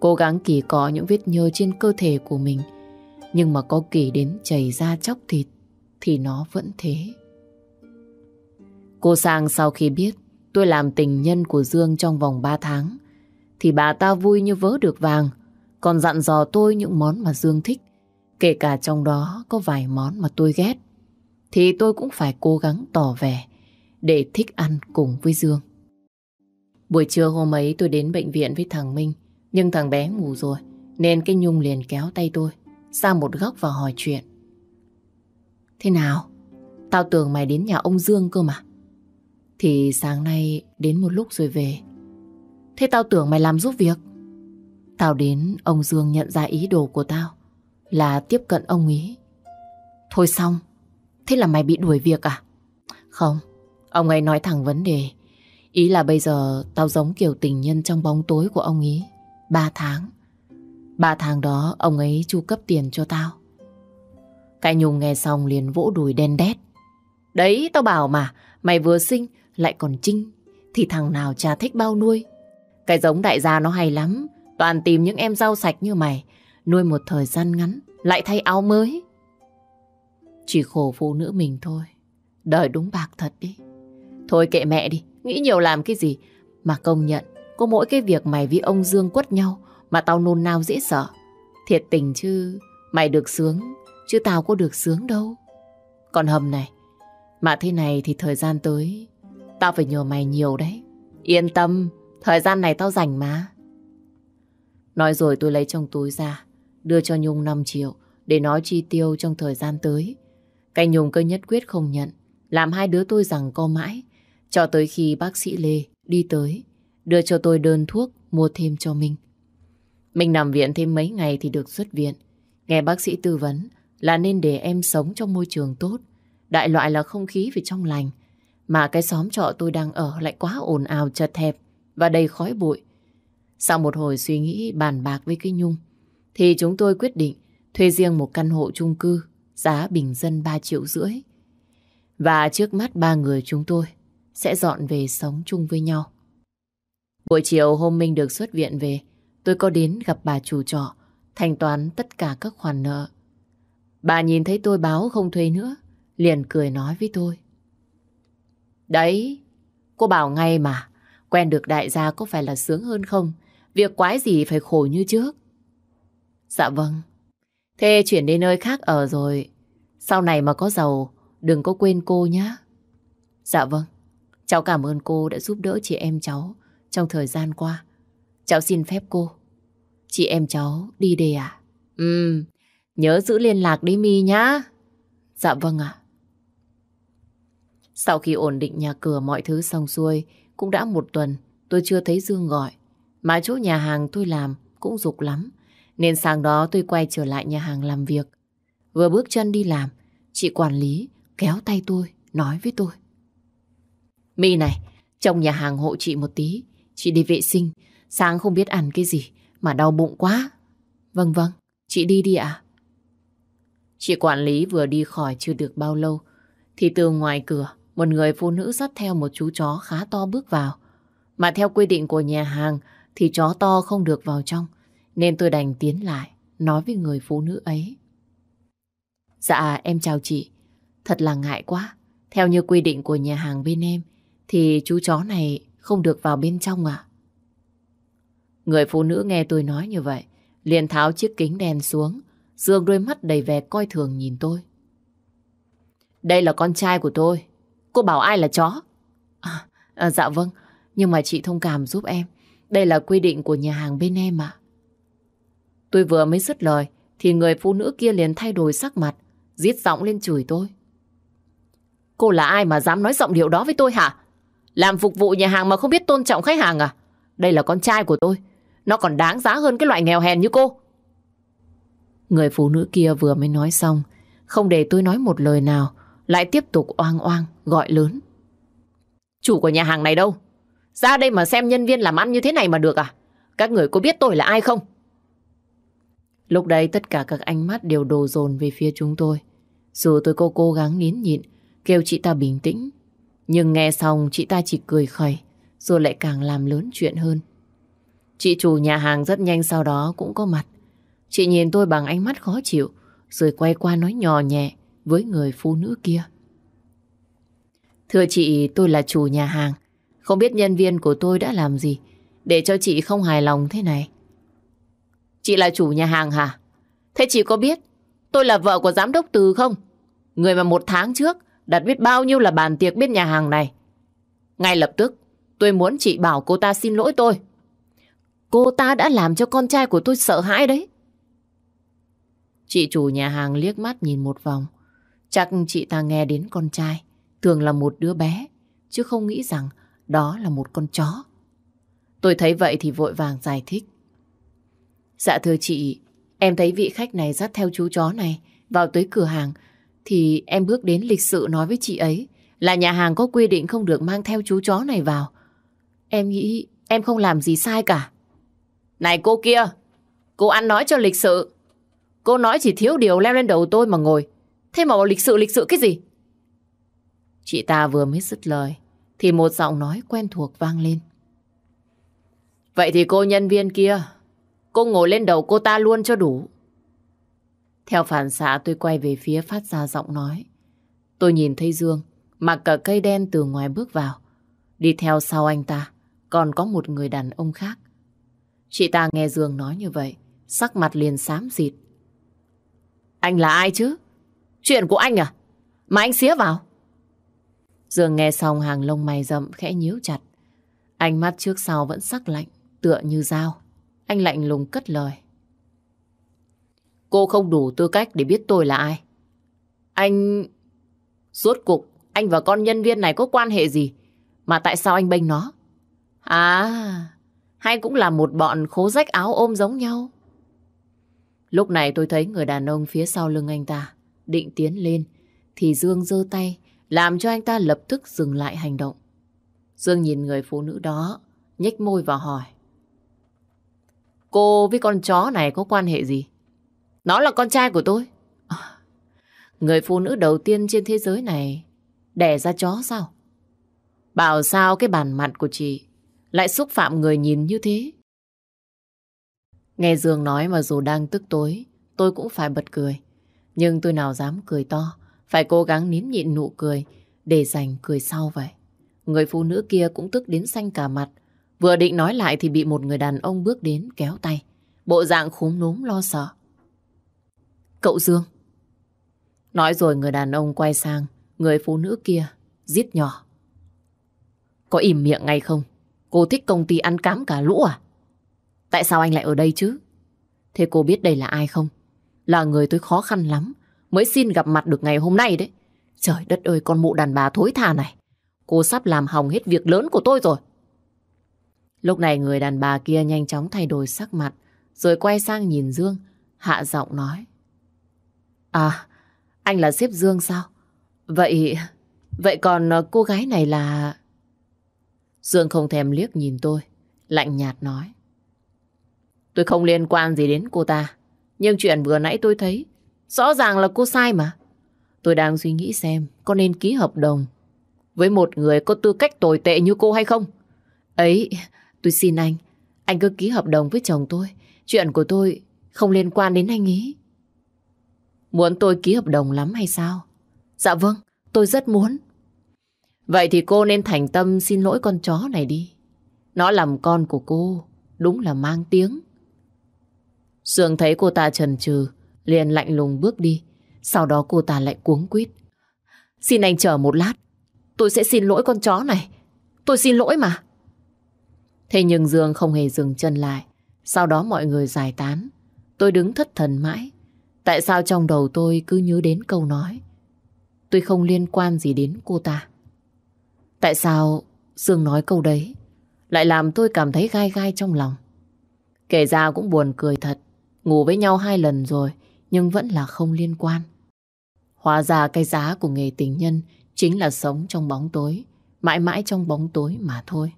Cố gắng kỳ có những vết nhơ trên cơ thể của mình. Nhưng mà có kỳ đến chảy ra chóc thịt thì nó vẫn thế. Cô Sang sau khi biết tôi làm tình nhân của Dương trong vòng 3 tháng, thì bà ta vui như vớ được vàng, còn dặn dò tôi những món mà Dương thích, kể cả trong đó có vài món mà tôi ghét thì tôi cũng phải cố gắng tỏ vẻ để thích ăn cùng với Dương. Buổi trưa hôm ấy tôi đến bệnh viện với thằng Minh nhưng thằng bé ngủ rồi nên cái Nhung liền kéo tay tôi sang một góc và hỏi chuyện. Thế nào? Tao tưởng mày đến nhà ông Dương cơ mà. Thì sáng nay đến một lúc rồi về. Thế tao tưởng mày làm giúp việc. Tao đến ông Dương nhận ra ý đồ của tao là tiếp cận ông ý. Thôi xong, thế là mày bị đuổi việc à? Không, ông ấy nói thẳng vấn đề. Ý là bây giờ tao giống kiểu tình nhân trong bóng tối của ông ý. Ba tháng. Ba tháng đó ông ấy chu cấp tiền cho tao. Cái Nhung nghe xong liền vỗ đùi đen đét. Đấy tao bảo mà, mày vừa sinh lại còn trinh. Thì thằng nào chả thích bao nuôi. Cái giống đại gia nó hay lắm. Toàn tìm những em rau sạch như mày. Nuôi một thời gian ngắn, lại thay áo mới. Chỉ khổ phụ nữ mình thôi. Đời đúng bạc thật đi. Thôi kệ mẹ đi, nghĩ nhiều làm cái gì. Mà công nhận, có mỗi cái việc mày với ông Dương quất nhau mà tao nôn nao dễ sợ. Thiệt tình chứ, mày được sướng, chứ tao có được sướng đâu. Còn hầm này, mà thế này thì thời gian tới, tao phải nhờ mày nhiều đấy. Yên tâm, thời gian này tao rảnh mà. Nói rồi tôi lấy trong túi ra, đưa cho Nhung 5 triệu để nói chi tiêu trong thời gian tới. Cái Nhung cơ nhất quyết không nhận, làm hai đứa tôi rằng co mãi, cho tới khi bác sĩ Lê đi tới, đưa cho tôi đơn thuốc mua thêm cho mình. Mình nằm viện thêm mấy ngày thì được xuất viện. Nghe bác sĩ tư vấn là nên để em sống trong môi trường tốt. Đại loại là không khí về trong lành. Mà cái xóm trọ tôi đang ở lại quá ồn ào chật hẹp và đầy khói bụi. Sau một hồi suy nghĩ bàn bạc với cái Nhung, thì chúng tôi quyết định thuê riêng một căn hộ chung cư giá bình dân 3 triệu rưỡi. Và trước mắt ba người chúng tôi sẽ dọn về sống chung với nhau. Buổi chiều hôm Minh được xuất viện về, tôi có đến gặp bà chủ trọ, thanh toán tất cả các khoản nợ. Bà nhìn thấy tôi báo không thuê nữa, liền cười nói với tôi. Đấy, cô bảo ngay mà, quen được đại gia có phải là sướng hơn không? Việc quái gì phải khổ như trước. Dạ vâng, thế chuyển đến nơi khác ở rồi. Sau này mà có giàu, đừng có quên cô nhé. Dạ vâng. Cháu cảm ơn cô đã giúp đỡ chị em cháu trong thời gian qua. Cháu xin phép cô. Chị em cháu đi đây à? Ừ, nhớ giữ liên lạc đi mi nhá. Dạ vâng ạ. Sau khi ổn định nhà cửa mọi thứ xong xuôi, cũng đã một tuần tôi chưa thấy Dương gọi. Mà chỗ nhà hàng tôi làm cũng dục lắm. Nên sáng đó tôi quay trở lại nhà hàng làm việc. Vừa bước chân đi làm, chị quản lý kéo tay tôi, nói với tôi. My này, trong nhà hàng hộ chị một tí. Chị đi vệ sinh, sáng không biết ăn cái gì mà đau bụng quá. Vâng vâng, chị đi đi ạ. Chị quản lý vừa đi khỏi chưa được bao lâu thì từ ngoài cửa một người phụ nữ dắt theo một chú chó khá to bước vào. Mà theo quy định của nhà hàng thì chó to không được vào trong nên tôi đành tiến lại nói với người phụ nữ ấy. Dạ em chào chị, thật là ngại quá. Theo như quy định của nhà hàng bên em thì chú chó này không được vào bên trong à? Người phụ nữ nghe tôi nói như vậy, liền tháo chiếc kính đèn xuống, dương đôi mắt đầy vẻ coi thường nhìn tôi. Đây là con trai của tôi. Cô bảo ai là chó? À, à, dạ vâng, nhưng mà chị thông cảm giúp em. Đây là quy định của nhà hàng bên em ạ. Tôi vừa mới dứt lời, thì người phụ nữ kia liền thay đổi sắc mặt, giết giọng lên chửi tôi. Cô là ai mà dám nói giọng điệu đó với tôi hả? Làm phục vụ nhà hàng mà không biết tôn trọng khách hàng à? Đây là con trai của tôi. Nó còn đáng giá hơn cái loại nghèo hèn như cô. Người phụ nữ kia vừa mới nói xong. Không để tôi nói một lời nào. Lại tiếp tục oang oang gọi lớn. Chủ của nhà hàng này đâu? Ra đây mà xem nhân viên làm ăn như thế này mà được à? Các người có biết tôi là ai không? Lúc đấy tất cả các ánh mắt đều đổ dồn về phía chúng tôi. Dù tôi cô cố gắng nín nhịn, kêu chị ta bình tĩnh, nhưng nghe xong chị ta chỉ cười khẩy, rồi lại càng làm lớn chuyện hơn. Chị chủ nhà hàng rất nhanh sau đó cũng có mặt. Chị nhìn tôi bằng ánh mắt khó chịu, rồi quay qua nói nhỏ nhẹ với người phụ nữ kia. Thưa chị, tôi là chủ nhà hàng. Không biết nhân viên của tôi đã làm gì để cho chị không hài lòng thế này. Chị là chủ nhà hàng hả? Thế chị có biết tôi là vợ của giám đốc Từ không? Người mà một tháng trước đặt biết bao nhiêu là bàn tiệc bên nhà hàng này. Ngay lập tức, tôi muốn chị bảo cô ta xin lỗi tôi. Cô ta đã làm cho con trai của tôi sợ hãi đấy. Chị chủ nhà hàng liếc mắt nhìn một vòng. Chắc chị ta nghe đến con trai, thường là một đứa bé, chứ không nghĩ rằng đó là một con chó. Tôi thấy vậy thì vội vàng giải thích. Dạ thưa chị, em thấy vị khách này dắt theo chú chó này vào tới cửa hàng thì em bước đến lịch sự nói với chị ấy là nhà hàng có quy định không được mang theo chú chó này vào. Em nghĩ em không làm gì sai cả. Này cô kia, cô ăn nói cho lịch sự. Cô nói chỉ thiếu điều leo lên đầu tôi mà ngồi. Thế mà lịch sự lịch sự cái gì? Chị ta vừa mới dứt lời thì một giọng nói quen thuộc vang lên. Vậy thì cô nhân viên kia, cô ngồi lên đầu cô ta luôn cho đủ. Theo phản xạ tôi quay về phía phát ra giọng nói. Tôi nhìn thấy Dương mặc cả cây đen từ ngoài bước vào. Đi theo sau anh ta còn có một người đàn ông khác. Chị ta nghe Dương nói như vậy sắc mặt liền xám xịt. Anh là ai chứ? Chuyện của anh à? Mà anh xía vào. Dương nghe xong hàng lông mày rậm khẽ nhíu chặt. Ánh mắt trước sau vẫn sắc lạnh, tựa như dao. Anh lạnh lùng cất lời. Cô không đủ tư cách để biết tôi là ai. Anh... Suốt cục, anh và con nhân viên này có quan hệ gì? Mà tại sao anh bênh nó? À, hay cũng là một bọn khố rách áo ôm giống nhau? Lúc này tôi thấy người đàn ông phía sau lưng anh ta định tiến lên thì Dương giơ tay làm cho anh ta lập tức dừng lại hành động. Dương nhìn người phụ nữ đó nhếch môi và hỏi Cô với con chó này có quan hệ gì? Nó là con trai của tôi. À, người phụ nữ đầu tiên trên thế giới này đẻ ra chó sao? Bảo sao cái bản mặt của chị lại xúc phạm người nhìn như thế? Nghe Dương nói mà dù đang tức tối, tôi cũng phải bật cười. Nhưng tôi nào dám cười to, phải cố gắng nín nhịn nụ cười để dành cười sau vậy. Người phụ nữ kia cũng tức đến xanh cả mặt. Vừa định nói lại thì bị một người đàn ông bước đến kéo tay. Bộ dạng khúm núm lo sợ. Cậu Dương. Nói rồi người đàn ông quay sang người phụ nữ kia, giết nhỏ. Có im miệng ngay không? Cô thích công ty ăn cám cả lũ à? Tại sao anh lại ở đây chứ? Thế cô biết đây là ai không? Là người tôi khó khăn lắm mới xin gặp mặt được ngày hôm nay đấy. Trời đất ơi con mụ đàn bà thối tha này. Cô sắp làm hỏng hết việc lớn của tôi rồi. Lúc này người đàn bà kia nhanh chóng thay đổi sắc mặt rồi quay sang nhìn Dương hạ giọng nói. À, anh là xếp Dương sao? Vậy, vậy còn ờ, cô gái này là... Dương không thèm liếc nhìn tôi, lạnh nhạt nói. Tôi không liên quan gì đến cô ta. Nhưng chuyện vừa nãy tôi thấy, rõ ràng là cô sai mà. Tôi đang suy nghĩ xem có nên ký hợp đồng với một người có tư cách tồi tệ như cô hay không. Ấy, tôi xin anh, anh cứ ký hợp đồng với chồng tôi. Chuyện của tôi không liên quan đến anh ý. Muốn tôi ký hợp đồng lắm hay sao? Dạ vâng, tôi rất muốn. Vậy thì cô nên thành tâm xin lỗi con chó này đi. Nó làm con của cô, đúng là mang tiếng. Sương thấy cô ta trần trừ, liền lạnh lùng bước đi. Sau đó cô ta lại cuống quýt. Xin anh chờ một lát, tôi sẽ xin lỗi con chó này. Tôi xin lỗi mà. Thế nhưng Dương không hề dừng chân lại. Sau đó mọi người giải tán. Tôi đứng thất thần mãi. Tại sao trong đầu tôi cứ nhớ đến câu nói, Tôi không liên quan gì đến cô ta Tại sao Dương nói câu đấy Lại làm tôi cảm thấy gai gai trong lòng? Kể ra cũng buồn cười thật, Ngủ với nhau hai lần rồi Nhưng vẫn là không liên quan. Hóa ra cái giá của nghề tình nhân Chính là sống trong bóng tối, Mãi mãi trong bóng tối mà thôi.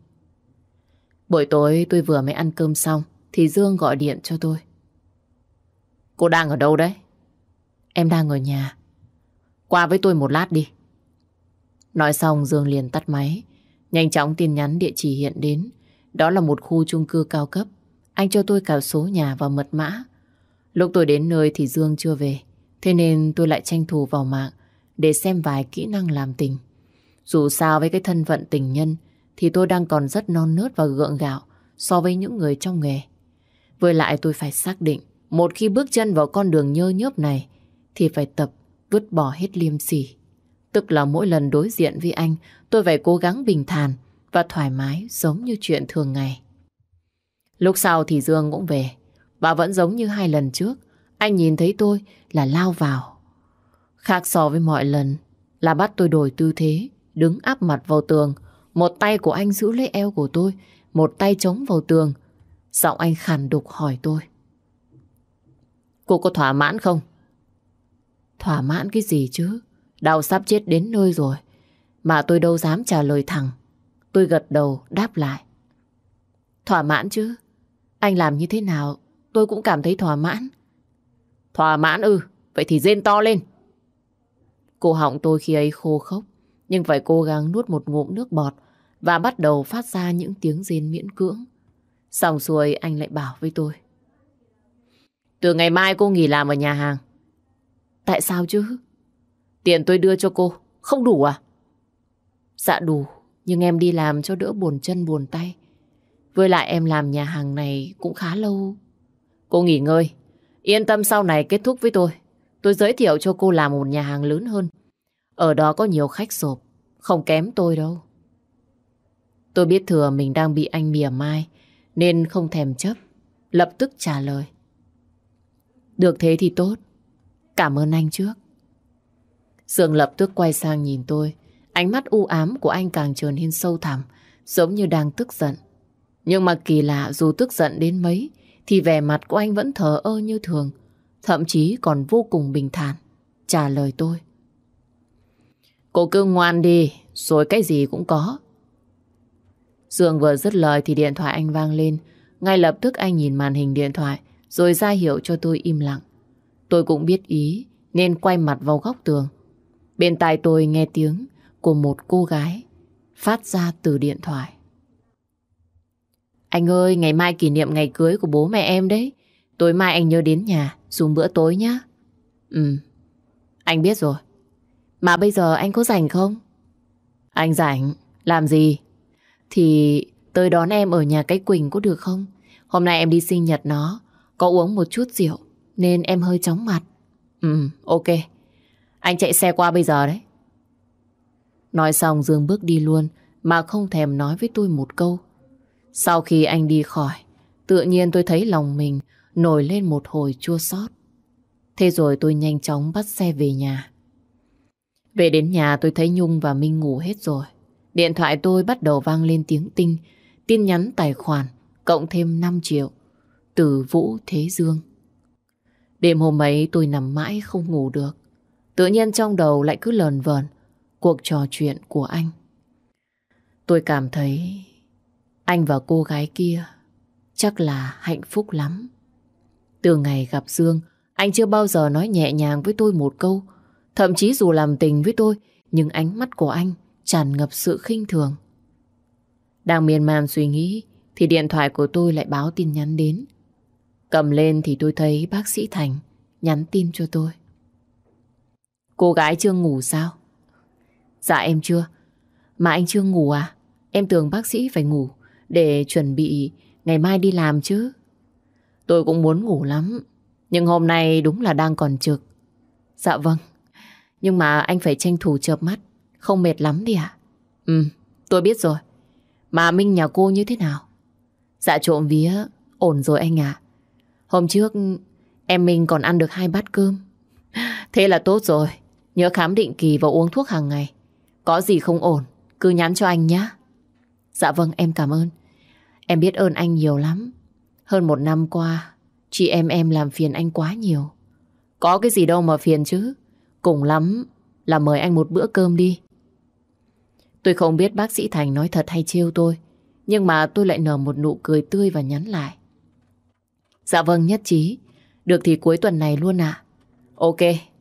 Buổi tối tôi vừa mới ăn cơm xong Thì Dương gọi điện cho tôi. Cô đang ở đâu đấy? Em đang ở nhà. Qua với tôi một lát đi. Nói xong, Dương liền tắt máy. Nhanh chóng tin nhắn địa chỉ hiện đến. Đó là một khu chung cư cao cấp. Anh cho tôi cả số nhà và mật mã. Lúc tôi đến nơi thì Dương chưa về. Thế nên tôi lại tranh thủ vào mạng để xem vài kỹ năng làm tình. Dù sao với cái thân phận tình nhân thì tôi đang còn rất non nớt và gượng gạo so với những người trong nghề. Với lại tôi phải xác định một khi bước chân vào con đường nhơ nhớp này thì phải tập vứt bỏ hết liêm sỉ. Tức là mỗi lần đối diện với anh tôi phải cố gắng bình thản và thoải mái giống như chuyện thường ngày. Lúc sau thì Dương cũng về. Và vẫn giống như hai lần trước. Anh nhìn thấy tôi là lao vào. Khác so với mọi lần là bắt tôi đổi tư thế, đứng áp mặt vào tường. Một tay của anh giữ lấy eo của tôi, một tay chống vào tường. Giọng anh khàn đục hỏi tôi. Cô có thỏa mãn không? Thỏa mãn cái gì chứ? Đau sắp chết đến nơi rồi. Mà tôi đâu dám trả lời thẳng. Tôi gật đầu đáp lại. Thỏa mãn chứ? Anh làm như thế nào tôi cũng cảm thấy thỏa mãn. Thỏa mãn ư? Vậy thì rên to lên. Cô họng tôi khi ấy khô khốc nhưng phải cố gắng nuốt một ngụm nước bọt và bắt đầu phát ra những tiếng rên miễn cưỡng. Xong xuôi anh lại bảo với tôi. Từ ngày mai cô nghỉ làm ở nhà hàng. Tại sao chứ? Tiền tôi đưa cho cô, không đủ à? Dạ đủ, nhưng em đi làm cho đỡ buồn chân buồn tay. Với lại em làm nhà hàng này cũng khá lâu. Cô nghỉ ngơi, yên tâm sau này kết thúc với tôi. Tôi giới thiệu cho cô làm một nhà hàng lớn hơn. Ở đó có nhiều khách sộp, không kém tôi đâu. Tôi biết thừa mình đang bị anh mỉa mai, nên không thèm chấp, lập tức trả lời. Được thế thì tốt. Cảm ơn anh trước. Dương lập tức quay sang nhìn tôi. Ánh mắt u ám của anh càng trở nên sâu thẳm, giống như đang tức giận. Nhưng mà kỳ lạ dù tức giận đến mấy, thì vẻ mặt của anh vẫn thờ ơ như thường, thậm chí còn vô cùng bình thản, trả lời tôi. Cô cứ ngoan đi, rồi cái gì cũng có. Dương vừa dứt lời thì điện thoại anh vang lên. Ngay lập tức anh nhìn màn hình điện thoại, rồi ra hiệu cho tôi im lặng. Tôi cũng biết ý nên quay mặt vào góc tường. Bên tai tôi nghe tiếng của một cô gái phát ra từ điện thoại. Anh ơi, ngày mai kỷ niệm ngày cưới của bố mẹ em đấy. Tối mai anh nhớ đến nhà, dùng bữa tối nhá. Ừ, anh biết rồi. Mà bây giờ anh có rảnh không? Anh rảnh, làm gì? Thì tới đón em ở nhà cái Quỳnh có được không? Hôm nay em đi sinh nhật nó, có uống một chút rượu Nên em hơi chóng mặt Ừ ok Anh chạy xe qua bây giờ đấy Nói xong Dương bước đi luôn mà không thèm nói với tôi một câu. Sau khi anh đi khỏi, tự nhiên tôi thấy lòng mình nổi lên một hồi chua xót. Thế rồi tôi nhanh chóng bắt xe về nhà. Về đến nhà tôi thấy Nhung và Minh ngủ hết rồi. Điện thoại tôi bắt đầu vang lên tiếng tinh, tin nhắn tài khoản, cộng thêm 5 triệu, từ Vũ Thế Dương. Đêm hôm ấy tôi nằm mãi không ngủ được. Tự nhiên trong đầu lại cứ lờn vờn cuộc trò chuyện của anh. Tôi cảm thấy anh và cô gái kia chắc là hạnh phúc lắm. Từ ngày gặp Dương, anh chưa bao giờ nói nhẹ nhàng với tôi một câu. Thậm chí dù làm tình với tôi, nhưng ánh mắt của anh tràn ngập sự khinh thường. Đang miên man suy nghĩ, thì điện thoại của tôi lại báo tin nhắn đến. Cầm lên thì tôi thấy bác sĩ Thành nhắn tin cho tôi. Cô gái chưa ngủ sao? Dạ em chưa. Mà anh chưa ngủ à? Em tưởng bác sĩ phải ngủ để chuẩn bị ngày mai đi làm chứ. Tôi cũng muốn ngủ lắm. Nhưng hôm nay đúng là đang còn trực. Dạ vâng. Nhưng mà anh phải tranh thủ chợp mắt. Không mệt lắm đi ạ. Ừ, tôi biết rồi. Mà Minh nhà cô như thế nào? Dạ trộm vía, ổn rồi anh ạ. Hôm trước em mình còn ăn được hai bát cơm. Thế là tốt rồi. Nhớ khám định kỳ và uống thuốc hàng ngày. Có gì không ổn, cứ nhắn cho anh nhé. Dạ vâng, em cảm ơn. Em biết ơn anh nhiều lắm. Hơn một năm qua, chị em em làm phiền anh quá nhiều. Có cái gì đâu mà phiền chứ. Cùng lắm là mời anh một bữa cơm đi. Tôi không biết bác sĩ Thành nói thật hay trêu tôi. Nhưng mà tôi lại nở một nụ cười tươi và nhắn lại. Dạ vâng nhất trí. Được thì cuối tuần này luôn ạ. Ok,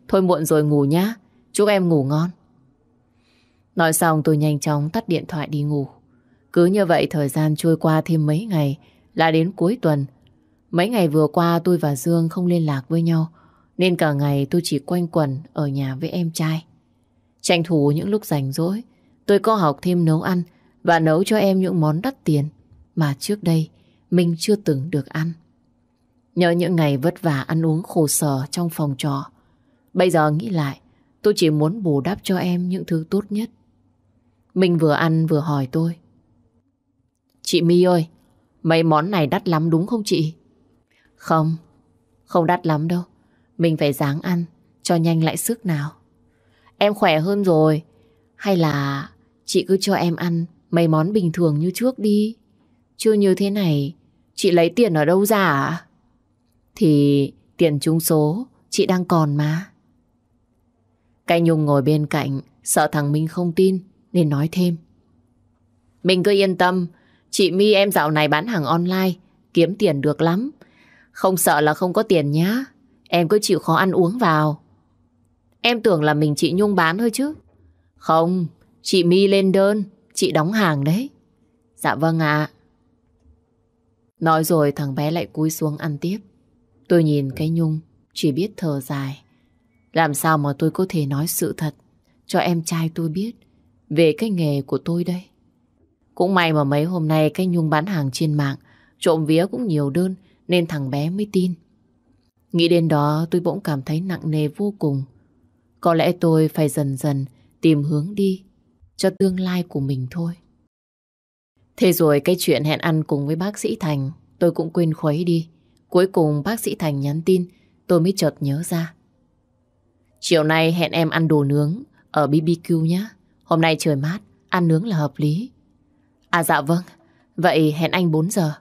thôi muộn rồi ngủ nhá. Chúc em ngủ ngon. Nói xong tôi nhanh chóng tắt điện thoại đi ngủ. Cứ như vậy thời gian trôi qua thêm mấy ngày là đến cuối tuần. Mấy ngày vừa qua tôi và Dương không liên lạc với nhau nên cả ngày tôi chỉ quanh quẩn ở nhà với em trai. Tranh thủ những lúc rảnh rỗi tôi có học thêm nấu ăn và nấu cho em những món đắt tiền mà trước đây mình chưa từng được ăn. Nhớ những ngày vất vả ăn uống khổ sở trong phòng trọ. Bây giờ nghĩ lại, tôi chỉ muốn bù đắp cho em những thứ tốt nhất. Mình vừa ăn vừa hỏi tôi. Chị My ơi, mấy món này đắt lắm đúng không chị? Không, không đắt lắm đâu. Mình phải dáng ăn, cho nhanh lại sức nào. Em khỏe hơn rồi. Hay là chị cứ cho em ăn mấy món bình thường như trước đi. Chưa như thế này, chị lấy tiền ở đâu ra à? Thì tiền trúng số chị đang còn mà. Cái Nhung ngồi bên cạnh, sợ thằng Minh không tin, nên nói thêm. Mình cứ yên tâm, chị My em dạo này bán hàng online, kiếm tiền được lắm. Không sợ là không có tiền nhá. Em cứ chịu khó ăn uống vào. Em tưởng là mình chị Nhung bán thôi chứ. Không, chị My lên đơn, chị đóng hàng đấy. Dạ vâng ạ. Nói rồi thằng bé lại cúi xuống ăn tiếp. Tôi nhìn cái Nhung, chỉ biết thở dài. Làm sao mà tôi có thể nói sự thật cho em trai tôi biết về cái nghề của tôi đây. Cũng may mà mấy hôm nay cái Nhung bán hàng trên mạng, trộm vía cũng nhiều đơn nên thằng bé mới tin. Nghĩ đến đó tôi bỗng cảm thấy nặng nề vô cùng. Có lẽ tôi phải dần dần tìm hướng đi cho tương lai của mình thôi. Thế rồi cái chuyện hẹn ăn cùng với bác sĩ Thành tôi cũng quên khuấy đi. Cuối cùng bác sĩ Thành nhắn tin tôi mới chợt nhớ ra. Chiều nay hẹn em ăn đồ nướng ở BBQ nhé. Hôm nay trời mát, ăn nướng là hợp lý. À dạ vâng, vậy hẹn anh 4 giờ.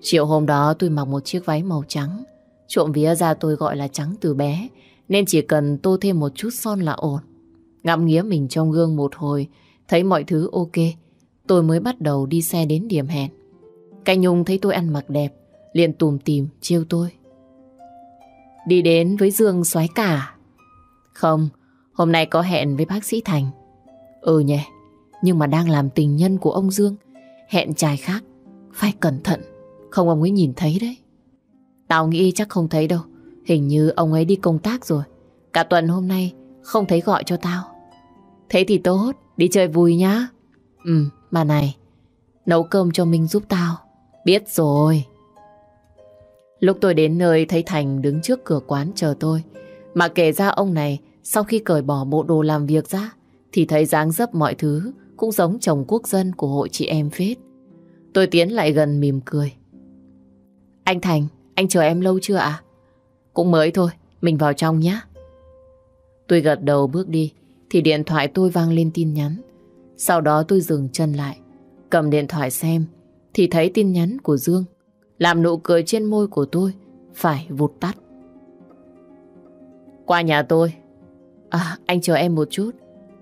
Chiều hôm đó tôi mặc một chiếc váy màu trắng. Trộm vía ra tôi gọi là trắng từ bé, nên chỉ cần tô thêm một chút son là ổn. Ngắm nghía mình trong gương một hồi, thấy mọi thứ ok, tôi mới bắt đầu đi xe đến điểm hẹn. Cái Nhung thấy tôi ăn mặc đẹp, liền tùm tìm, chiêu tôi. Đi đến với Dương soái cả. Không, hôm nay có hẹn với bác sĩ Thành. Ừ nhỉ, nhưng mà đang làm tình nhân của ông Dương. Hẹn trai khác, phải cẩn thận, không ông ấy nhìn thấy đấy. Tao nghĩ chắc không thấy đâu, hình như ông ấy đi công tác rồi. Cả tuần hôm nay không thấy gọi cho tao. Thế thì tốt, đi chơi vui nhá. Ừ, mà này, nấu cơm cho Minh giúp tao. Biết rồi. Lúc tôi đến nơi thấy Thành đứng trước cửa quán chờ tôi. Mà kể ra ông này sau khi cởi bỏ bộ đồ làm việc ra thì thấy dáng dấp mọi thứ cũng giống chồng quốc dân của hội chị em phết. Tôi tiến lại gần mỉm cười. Anh Thành, anh chờ em lâu chưa ạ? Cũng mới thôi, mình vào trong nhé. Tôi gật đầu bước đi, thì điện thoại tôi vang lên tin nhắn. Sau đó tôi dừng chân lại, cầm điện thoại xem, thì thấy tin nhắn của Dương. Làm nụ cười trên môi của tôi, phải vụt tắt. Qua nhà tôi. À, anh chờ em một chút.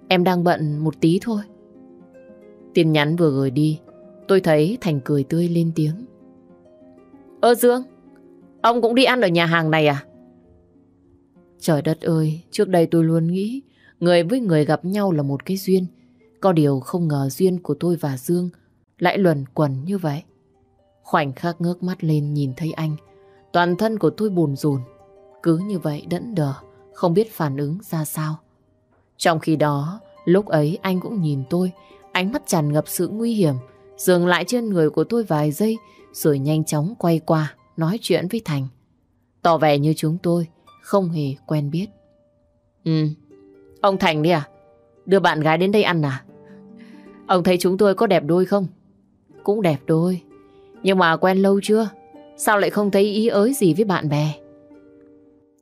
Em đang bận một tí thôi. Tin nhắn vừa gửi đi, tôi thấy Thành cười tươi lên tiếng. Ơ Dương, ông cũng đi ăn ở nhà hàng này à? Trời đất ơi, trước đây tôi luôn nghĩ người với người gặp nhau là một cái duyên. Có điều không ngờ duyên của tôi và Dương lại luẩn quẩn như vậy. Khoảnh khắc ngước mắt lên nhìn thấy anh, toàn thân của tôi buồn rùn. Cứ như vậy đẫn đờ, không biết phản ứng ra sao. Trong khi đó, lúc ấy anh cũng nhìn tôi, ánh mắt tràn ngập sự nguy hiểm, dừng lại trên người của tôi vài giây, rồi nhanh chóng quay qua, nói chuyện với Thành. Tỏ vẻ như chúng tôi không hề quen biết. Ừ, ông Thành đi à? Đưa bạn gái đến đây ăn à? Ông thấy chúng tôi có đẹp đôi không? Cũng đẹp đôi. Nhưng mà quen lâu chưa? Sao lại không thấy ý ới gì với bạn bè?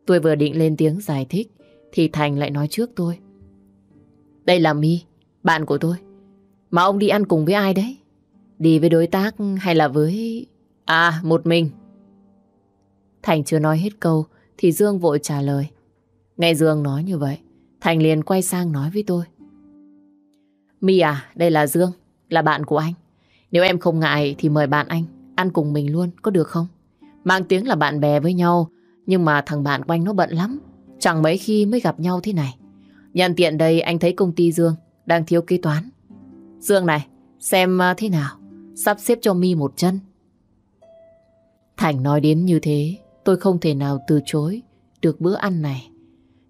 Tôi vừa định lên tiếng giải thích thì Thành lại nói trước tôi. Đây là My, bạn của tôi. Mà ông đi ăn cùng với ai đấy? Đi với đối tác hay là với... À, một mình. Thành chưa nói hết câu thì Dương vội trả lời. Nghe Dương nói như vậy, Thành liền quay sang nói với tôi. My à, đây là Dương, là bạn của anh. Nếu em không ngại thì mời bạn anh ăn cùng mình luôn, có được không? Mang tiếng là bạn bè với nhau, nhưng mà thằng bạn quanh nó bận lắm. Chẳng mấy khi mới gặp nhau thế này. Nhân tiện đây anh thấy công ty Dương đang thiếu kế toán. Dương này, xem à, thế nào, sắp xếp cho mi một chân. Thành nói đến như thế, tôi không thể nào từ chối được bữa ăn này.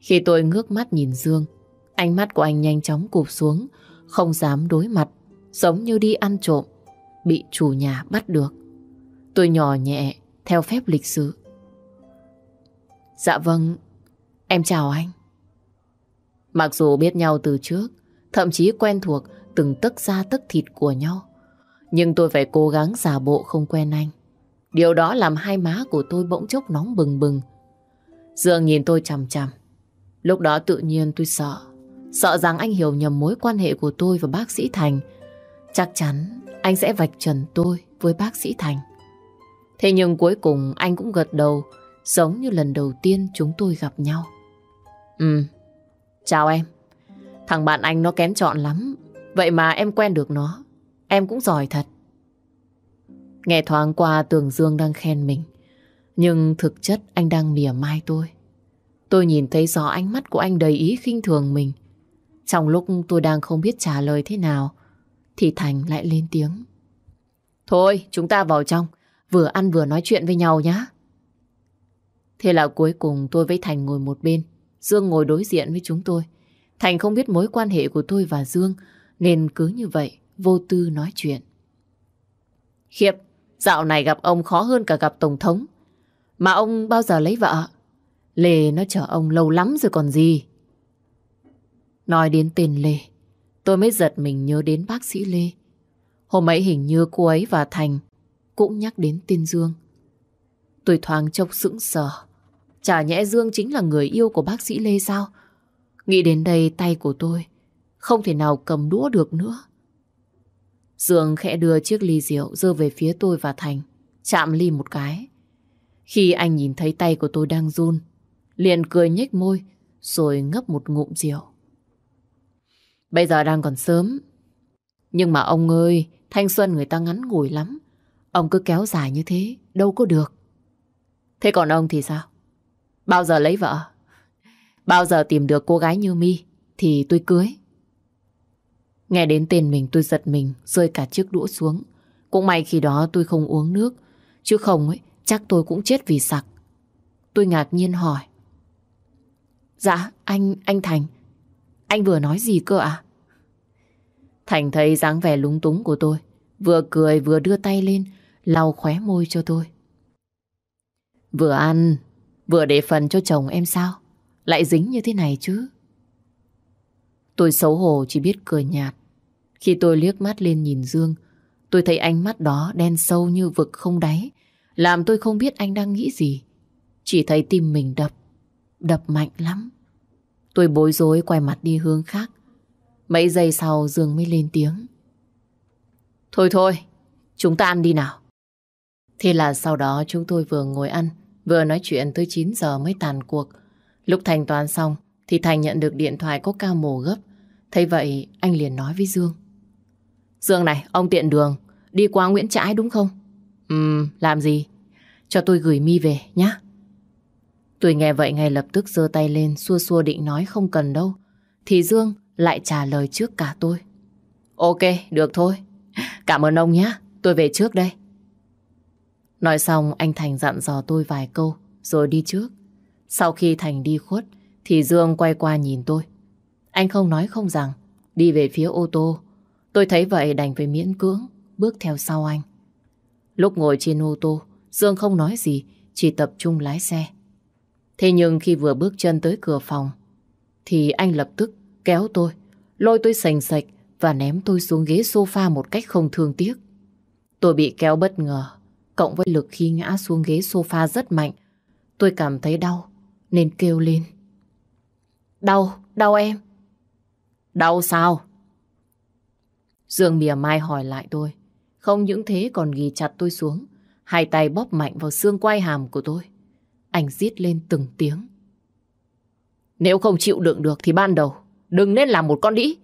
Khi tôi ngước mắt nhìn Dương, ánh mắt của anh nhanh chóng cụp xuống, không dám đối mặt, giống như đi ăn trộm, bị chủ nhà bắt được. Tôi nhỏ nhẹ, theo phép lịch sự. Dạ vâng, em chào anh. Mặc dù biết nhau từ trước, thậm chí quen thuộc từng tấc da tấc thịt của nhau, nhưng tôi phải cố gắng giả bộ không quen anh. Điều đó làm hai má của tôi bỗng chốc nóng bừng bừng. Dương nhìn tôi chằm chằm. Lúc đó tự nhiên tôi sợ. Sợ rằng anh hiểu nhầm mối quan hệ của tôi và bác sĩ Thành. Chắc chắn anh sẽ vạch trần tôi với bác sĩ Thành. Thế nhưng cuối cùng anh cũng gật đầu giống như lần đầu tiên chúng tôi gặp nhau. Ừ, chào em. Thằng bạn anh nó kén chọn lắm. Vậy mà em quen được nó. Em cũng giỏi thật. Nghe thoáng qua tưởng Dương đang khen mình. Nhưng thực chất anh đang mỉa mai tôi. Tôi nhìn thấy rõ ánh mắt của anh đầy ý khinh thường mình. Trong lúc tôi đang không biết trả lời thế nào, thì Thành lại lên tiếng. Thôi, chúng ta vào trong, vừa ăn vừa nói chuyện với nhau nhé. Thế là cuối cùng tôi với Thành ngồi một bên, Dương ngồi đối diện với chúng tôi. Thành không biết mối quan hệ của tôi và Dương, nên cứ như vậy, vô tư nói chuyện. Khiếp, dạo này gặp ông khó hơn cả gặp Tổng thống. Mà ông bao giờ lấy vợ? Lê nó chờ ông lâu lắm rồi còn gì. Nói đến tên Lê, tôi mới giật mình nhớ đến bác sĩ Lê. Hôm ấy hình như cô ấy và Thành cũng nhắc đến tên Dương. Tôi thoáng chốc sững sờ. Chả nhẽ Dương chính là người yêu của bác sĩ Lê sao? Nghĩ đến đây tay của tôi không thể nào cầm đũa được nữa. Dương khẽ đưa chiếc ly rượu dơ về phía tôi và Thành, chạm ly một cái. Khi anh nhìn thấy tay của tôi đang run, liền cười nhếch môi rồi ngấp một ngụm rượu. Bây giờ đang còn sớm, nhưng mà ông ơi, thanh xuân người ta ngắn ngủi lắm. Ông cứ kéo dài như thế, đâu có được. Thế còn ông thì sao? Bao giờ lấy vợ? Bao giờ tìm được cô gái như mi thì tôi cưới. Nghe đến tên mình tôi giật mình, rơi cả chiếc đũa xuống. Cũng may khi đó tôi không uống nước, chứ không ấy, chắc tôi cũng chết vì sặc. Tôi ngạc nhiên hỏi. Dạ, anh, anh Thành, anh vừa nói gì cơ ạ? Thành thấy dáng vẻ lúng túng của tôi, vừa cười vừa đưa tay lên, lau khóe môi cho tôi. Vừa ăn, vừa để phần cho chồng em sao? Lại dính như thế này chứ? Tôi xấu hổ chỉ biết cười nhạt. Khi tôi liếc mắt lên nhìn Dương, tôi thấy ánh mắt đó đen sâu như vực không đáy, làm tôi không biết anh đang nghĩ gì. Chỉ thấy tim mình đập, đập mạnh lắm. Tôi bối rối quay mặt đi hướng khác. Mấy giây sau Dương mới lên tiếng. Thôi thôi, chúng ta ăn đi nào. Thế là sau đó chúng tôi vừa ngồi ăn, vừa nói chuyện tới 9 giờ mới tàn cuộc. Lúc thanh toán xong, thì Thành nhận được điện thoại có ca mổ gấp. Thấy vậy, anh liền nói với Dương. Dương này, ông tiện đường, đi qua Nguyễn Trãi đúng không? Ừm, làm gì? Cho tôi gửi mi về nhé. Tôi nghe vậy ngay lập tức giơ tay lên xua xua định nói không cần đâu. Thì Dương lại trả lời trước cả tôi. Ok, được thôi. Cảm ơn ông nhé, tôi về trước đây. Nói xong anh Thành dặn dò tôi vài câu rồi đi trước. Sau khi Thành đi khuất thì Dương quay qua nhìn tôi. Anh không nói không rằng đi về phía ô tô. Tôi thấy vậy đành phải miễn cưỡng bước theo sau anh. Lúc ngồi trên ô tô Dương không nói gì chỉ tập trung lái xe. Thế nhưng khi vừa bước chân tới cửa phòng thì anh lập tức kéo tôi lôi tôi sành sạch và ném tôi xuống ghế sofa một cách không thương tiếc. Tôi bị kéo bất ngờ cộng với lực khi ngã xuống ghế sofa rất mạnh. Tôi cảm thấy đau, nên kêu lên. Đau, đau em. Đau sao? Dương mỉa mai hỏi lại tôi. Không những thế còn ghi chặt tôi xuống. Hai tay bóp mạnh vào xương quai hàm của tôi. Anh giết lên từng tiếng. Nếu không chịu đựng được thì ban đầu đừng nên làm một con đĩ.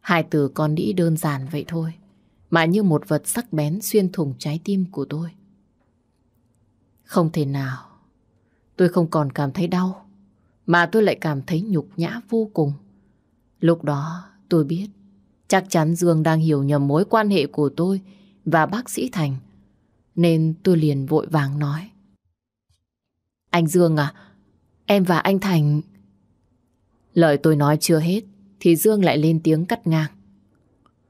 Hai từ con đĩ đơn giản vậy thôi mà như một vật sắc bén xuyên thủng trái tim của tôi. Không thể nào, tôi không còn cảm thấy đau, mà tôi lại cảm thấy nhục nhã vô cùng. Lúc đó tôi biết, chắc chắn Dương đang hiểu nhầm mối quan hệ của tôi và bác sĩ Thành, nên tôi liền vội vàng nói. Anh Dương à, em và anh Thành... Lời tôi nói chưa hết, thì Dương lại lên tiếng cắt ngang.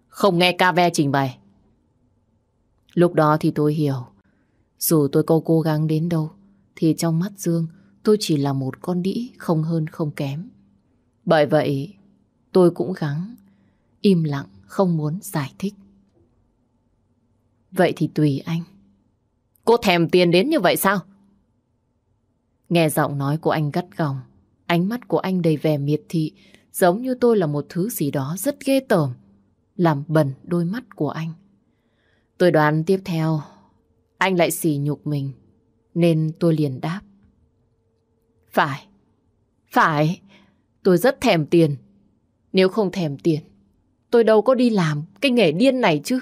Không nghe ca ve trình bày. Lúc đó thì tôi hiểu. Dù tôi có cố gắng đến đâu, thì trong mắt Dương, tôi chỉ là một con đĩ không hơn không kém. Bởi vậy, tôi cũng gắng, im lặng, không muốn giải thích. Vậy thì tùy anh. Cô thèm tiền đến như vậy sao? Nghe giọng nói của anh gắt gỏng, ánh mắt của anh đầy vẻ miệt thị, giống như tôi là một thứ gì đó rất ghê tởm làm bẩn đôi mắt của anh. Tôi đoán tiếp theo, anh lại xỉ nhục mình, nên tôi liền đáp. Phải, phải, tôi rất thèm tiền. Nếu không thèm tiền, tôi đâu có đi làm cái nghề điên này chứ.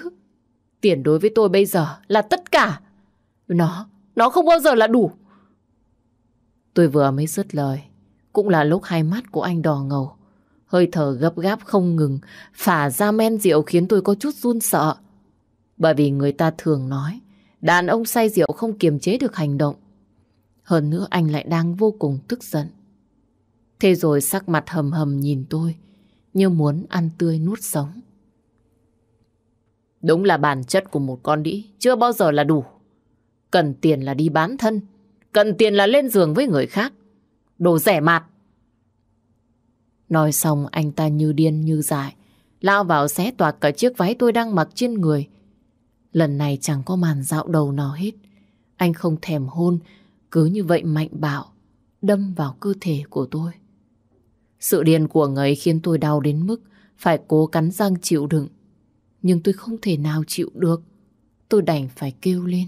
Tiền đối với tôi bây giờ là tất cả. Nó, nó không bao giờ là đủ. Tôi vừa mới dứt lời, cũng là lúc hai mắt của anh đỏ ngầu. Hơi thở gấp gáp không ngừng, phả ra men rượu khiến tôi có chút run sợ. Bởi vì người ta thường nói, đàn ông say rượu không kiềm chế được hành động. Hơn nữa anh lại đang vô cùng tức giận. Thế rồi sắc mặt hầm hầm nhìn tôi, như muốn ăn tươi nuốt sống. Đúng là bản chất của một con đĩ, chưa bao giờ là đủ. Cần tiền là đi bán thân, cần tiền là lên giường với người khác. Đồ rẻ mạt. Nói xong anh ta như điên như dại, lao vào xé toạc cả chiếc váy tôi đang mặc trên người. Lần này chẳng có màn dạo đầu nào hết. Anh không thèm hôn, cứ như vậy mạnh bạo, đâm vào cơ thể của tôi. Sự điên cuồng ấy khiến tôi đau đến mức phải cố cắn răng chịu đựng. Nhưng tôi không thể nào chịu được. Tôi đành phải kêu lên.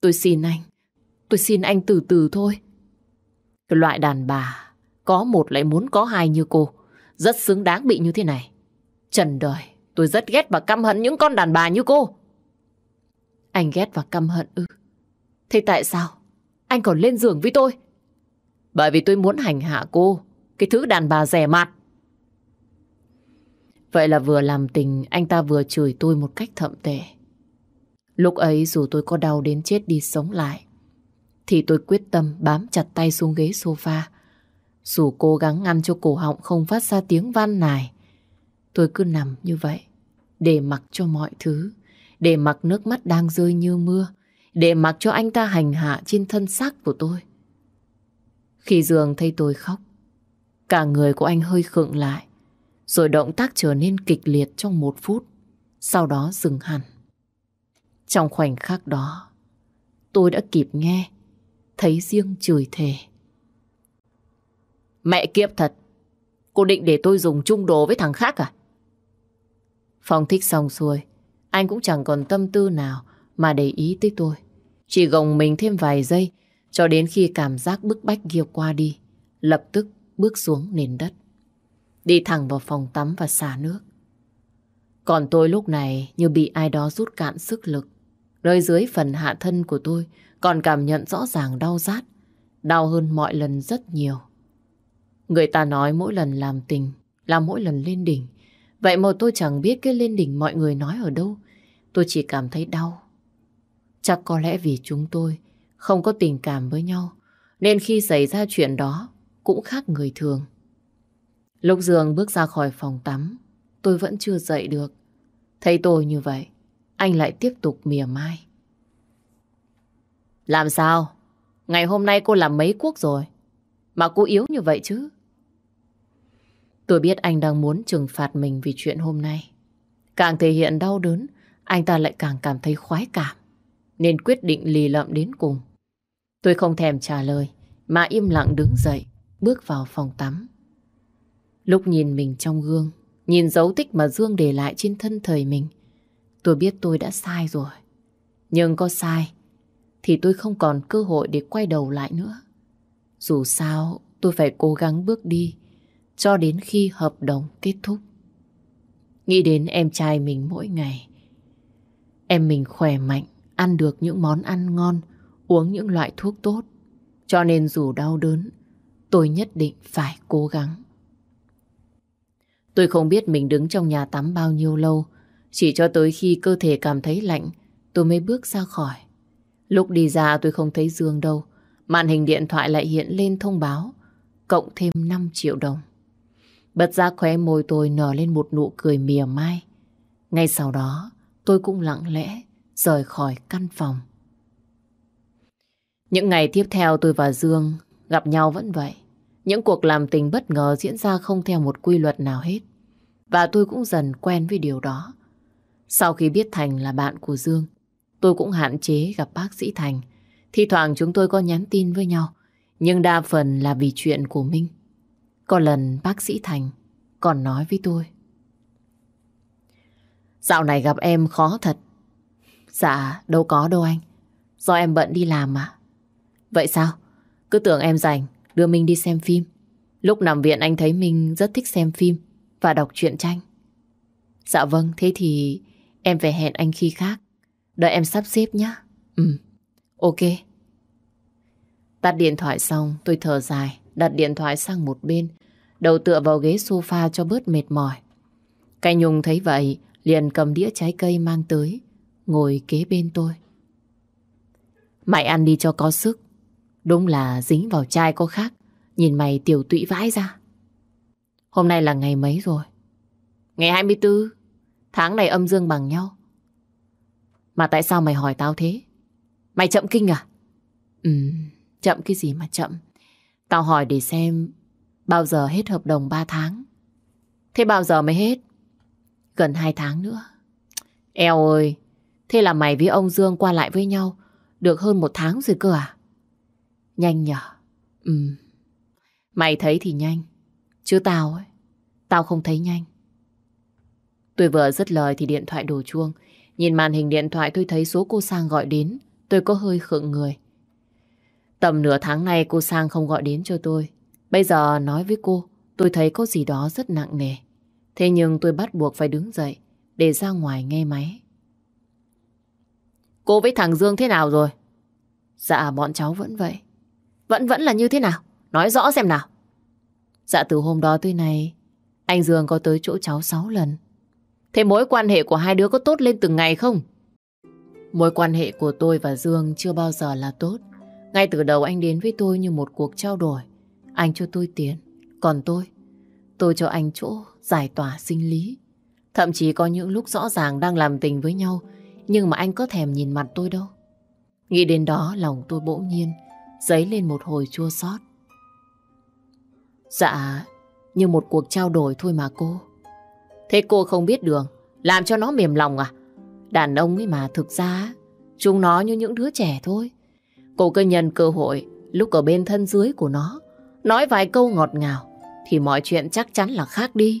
Tôi xin anh. Tôi xin anh từ từ thôi. Cái loại đàn bà có một lại muốn có hai như cô. Rất xứng đáng bị như thế này. Trần đời, tôi rất ghét và căm hận những con đàn bà như cô. Anh ghét và căm hận ư? Thế tại sao? Anh còn lên giường với tôi? Bởi vì tôi muốn hành hạ cô. Cái thứ đàn bà rẻ mạt. Vậy là vừa làm tình, anh ta vừa chửi tôi một cách thậm tệ. Lúc ấy dù tôi có đau đến chết đi sống lại, thì tôi quyết tâm bám chặt tay xuống ghế sofa, dù cố gắng ngăn cho cổ họng không phát ra tiếng van nài, tôi cứ nằm như vậy, để mặc cho mọi thứ, để mặc nước mắt đang rơi như mưa, để mặc cho anh ta hành hạ trên thân xác của tôi. Khi giường thấy tôi khóc, cả người của anh hơi khựng lại, Rồi động tác trở nên kịch liệt trong một phút. Sau đó dừng hẳn. Trong khoảnh khắc đó, tôi đã kịp nghe, thấy riêng chửi thề. Mẹ kiếp thật, cô định để tôi dùng chung đồ với thằng khác à? Phong thích xong xuôi, anh cũng chẳng còn tâm tư nào mà để ý tới tôi. Chỉ gồng mình thêm vài giây cho đến khi cảm giác bức bách kia qua đi, lập tức bước xuống nền đất. Đi thẳng vào phòng tắm và xả nước. Còn tôi lúc này như bị ai đó rút cạn sức lực. Nơi dưới phần hạ thân của tôi còn cảm nhận rõ ràng đau rát. Đau hơn mọi lần rất nhiều. Người ta nói mỗi lần làm tình là mỗi lần lên đỉnh. Vậy mà tôi chẳng biết cái lên đỉnh mọi người nói ở đâu. Tôi chỉ cảm thấy đau. Chắc có lẽ vì chúng tôi không có tình cảm với nhau. Nên khi xảy ra chuyện đó cũng khác người thường. Lúc Dương bước ra khỏi phòng tắm, tôi vẫn chưa dậy được. Thấy tôi như vậy, anh lại tiếp tục mỉa mai. Làm sao? Ngày hôm nay cô làm mấy quốc rồi? Mà cô yếu như vậy chứ? Tôi biết anh đang muốn trừng phạt mình vì chuyện hôm nay. Càng thể hiện đau đớn, anh ta lại càng cảm thấy khoái cảm. Nên quyết định lì lợm đến cùng. Tôi không thèm trả lời, mà im lặng đứng dậy, bước vào phòng tắm. Lúc nhìn mình trong gương, nhìn dấu tích mà Dương để lại trên thân thời mình, tôi biết tôi đã sai rồi. Nhưng có sai, thì tôi không còn cơ hội để quay đầu lại nữa. Dù sao, tôi phải cố gắng bước đi, cho đến khi hợp đồng kết thúc. Nghĩ đến em trai mình mỗi ngày. Em mình khỏe mạnh, ăn được những món ăn ngon, uống những loại thuốc tốt. Cho nên dù đau đớn, tôi nhất định phải cố gắng. Tôi không biết mình đứng trong nhà tắm bao nhiêu lâu, chỉ cho tới khi cơ thể cảm thấy lạnh, tôi mới bước ra khỏi. Lúc đi ra tôi không thấy Dương đâu, màn hình điện thoại lại hiện lên thông báo, cộng thêm 5 triệu đồng. Bật ra khóe môi tôi nở lên một nụ cười mỉa mai. Ngay sau đó, tôi cũng lặng lẽ rời khỏi căn phòng. Những ngày tiếp theo tôi và Dương gặp nhau vẫn vậy. Những cuộc làm tình bất ngờ diễn ra không theo một quy luật nào hết. Và tôi cũng dần quen với điều đó. Sau khi biết Thành là bạn của Dương, tôi cũng hạn chế gặp bác sĩ Thành. Thì thoảng chúng tôi có nhắn tin với nhau, nhưng đa phần là vì chuyện của Minh. Có lần bác sĩ Thành còn nói với tôi. Dạo này gặp em khó thật. Dạ, đâu có đâu anh. Do em bận đi làm mà. Vậy sao? Cứ tưởng em rảnh, đưa Minh đi xem phim. Lúc nằm viện anh thấy Minh rất thích xem phim và đọc truyện tranh. Dạ vâng, thế thì em phải hẹn anh khi khác. Đợi em sắp xếp nhé. Ừ, ok. Tắt điện thoại xong, tôi thở dài, đặt điện thoại sang một bên, đầu tựa vào ghế sofa cho bớt mệt mỏi. Cái Nhung thấy vậy, liền cầm đĩa trái cây mang tới, ngồi kế bên tôi. Mày ăn đi cho có sức. Đúng là dính vào chai có khác. Nhìn mày tiểu tụy vãi ra. Hôm nay là ngày mấy rồi? Ngày 24. Tháng này âm dương bằng nhau. Mà tại sao mày hỏi tao thế? Mày chậm kinh à? Ừ, chậm cái gì mà chậm? Tao hỏi để xem bao giờ hết hợp đồng 3 tháng. Thế bao giờ mới hết? Gần 2 tháng nữa. Eo ơi, thế là mày với ông Dương qua lại với nhau được hơn một tháng rồi cơ à? Nhanh nhở? Ừ. Mày thấy thì nhanh. Chứ tao ấy, tao không thấy nhanh. Tôi vừa dứt lời thì điện thoại đổ chuông. Nhìn màn hình điện thoại tôi thấy số cô Sang gọi đến. Tôi có hơi khựng người. Tầm nửa tháng nay cô Sang không gọi đến cho tôi. Bây giờ nói với cô, tôi thấy có gì đó rất nặng nề. Thế nhưng tôi bắt buộc phải đứng dậy để ra ngoài nghe máy. Cô với thằng Dương thế nào rồi? Dạ bọn cháu vẫn vậy. Vẫn vẫn là như thế nào? Nói rõ xem nào. Dạ từ hôm đó tới nay, anh Dương có tới chỗ cháu 6 lần. Thế mối quan hệ của hai đứa có tốt lên từng ngày không? Mối quan hệ của tôi và Dương chưa bao giờ là tốt. Ngay từ đầu anh đến với tôi như một cuộc trao đổi. Anh cho tôi tiền, còn tôi, tôi cho anh chỗ giải tỏa sinh lý. Thậm chí có những lúc rõ ràng đang làm tình với nhau, nhưng mà anh có thèm nhìn mặt tôi đâu. Nghĩ đến đó lòng tôi bỗng nhiên dấy lên một hồi chua xót. Dạ, như một cuộc trao đổi thôi mà cô. Thế cô không biết đường, làm cho nó mềm lòng à? Đàn ông ấy mà thực ra, chúng nó như những đứa trẻ thôi. Cô cứ nhân cơ hội lúc ở bên thân dưới của nó, nói vài câu ngọt ngào, thì mọi chuyện chắc chắn là khác đi.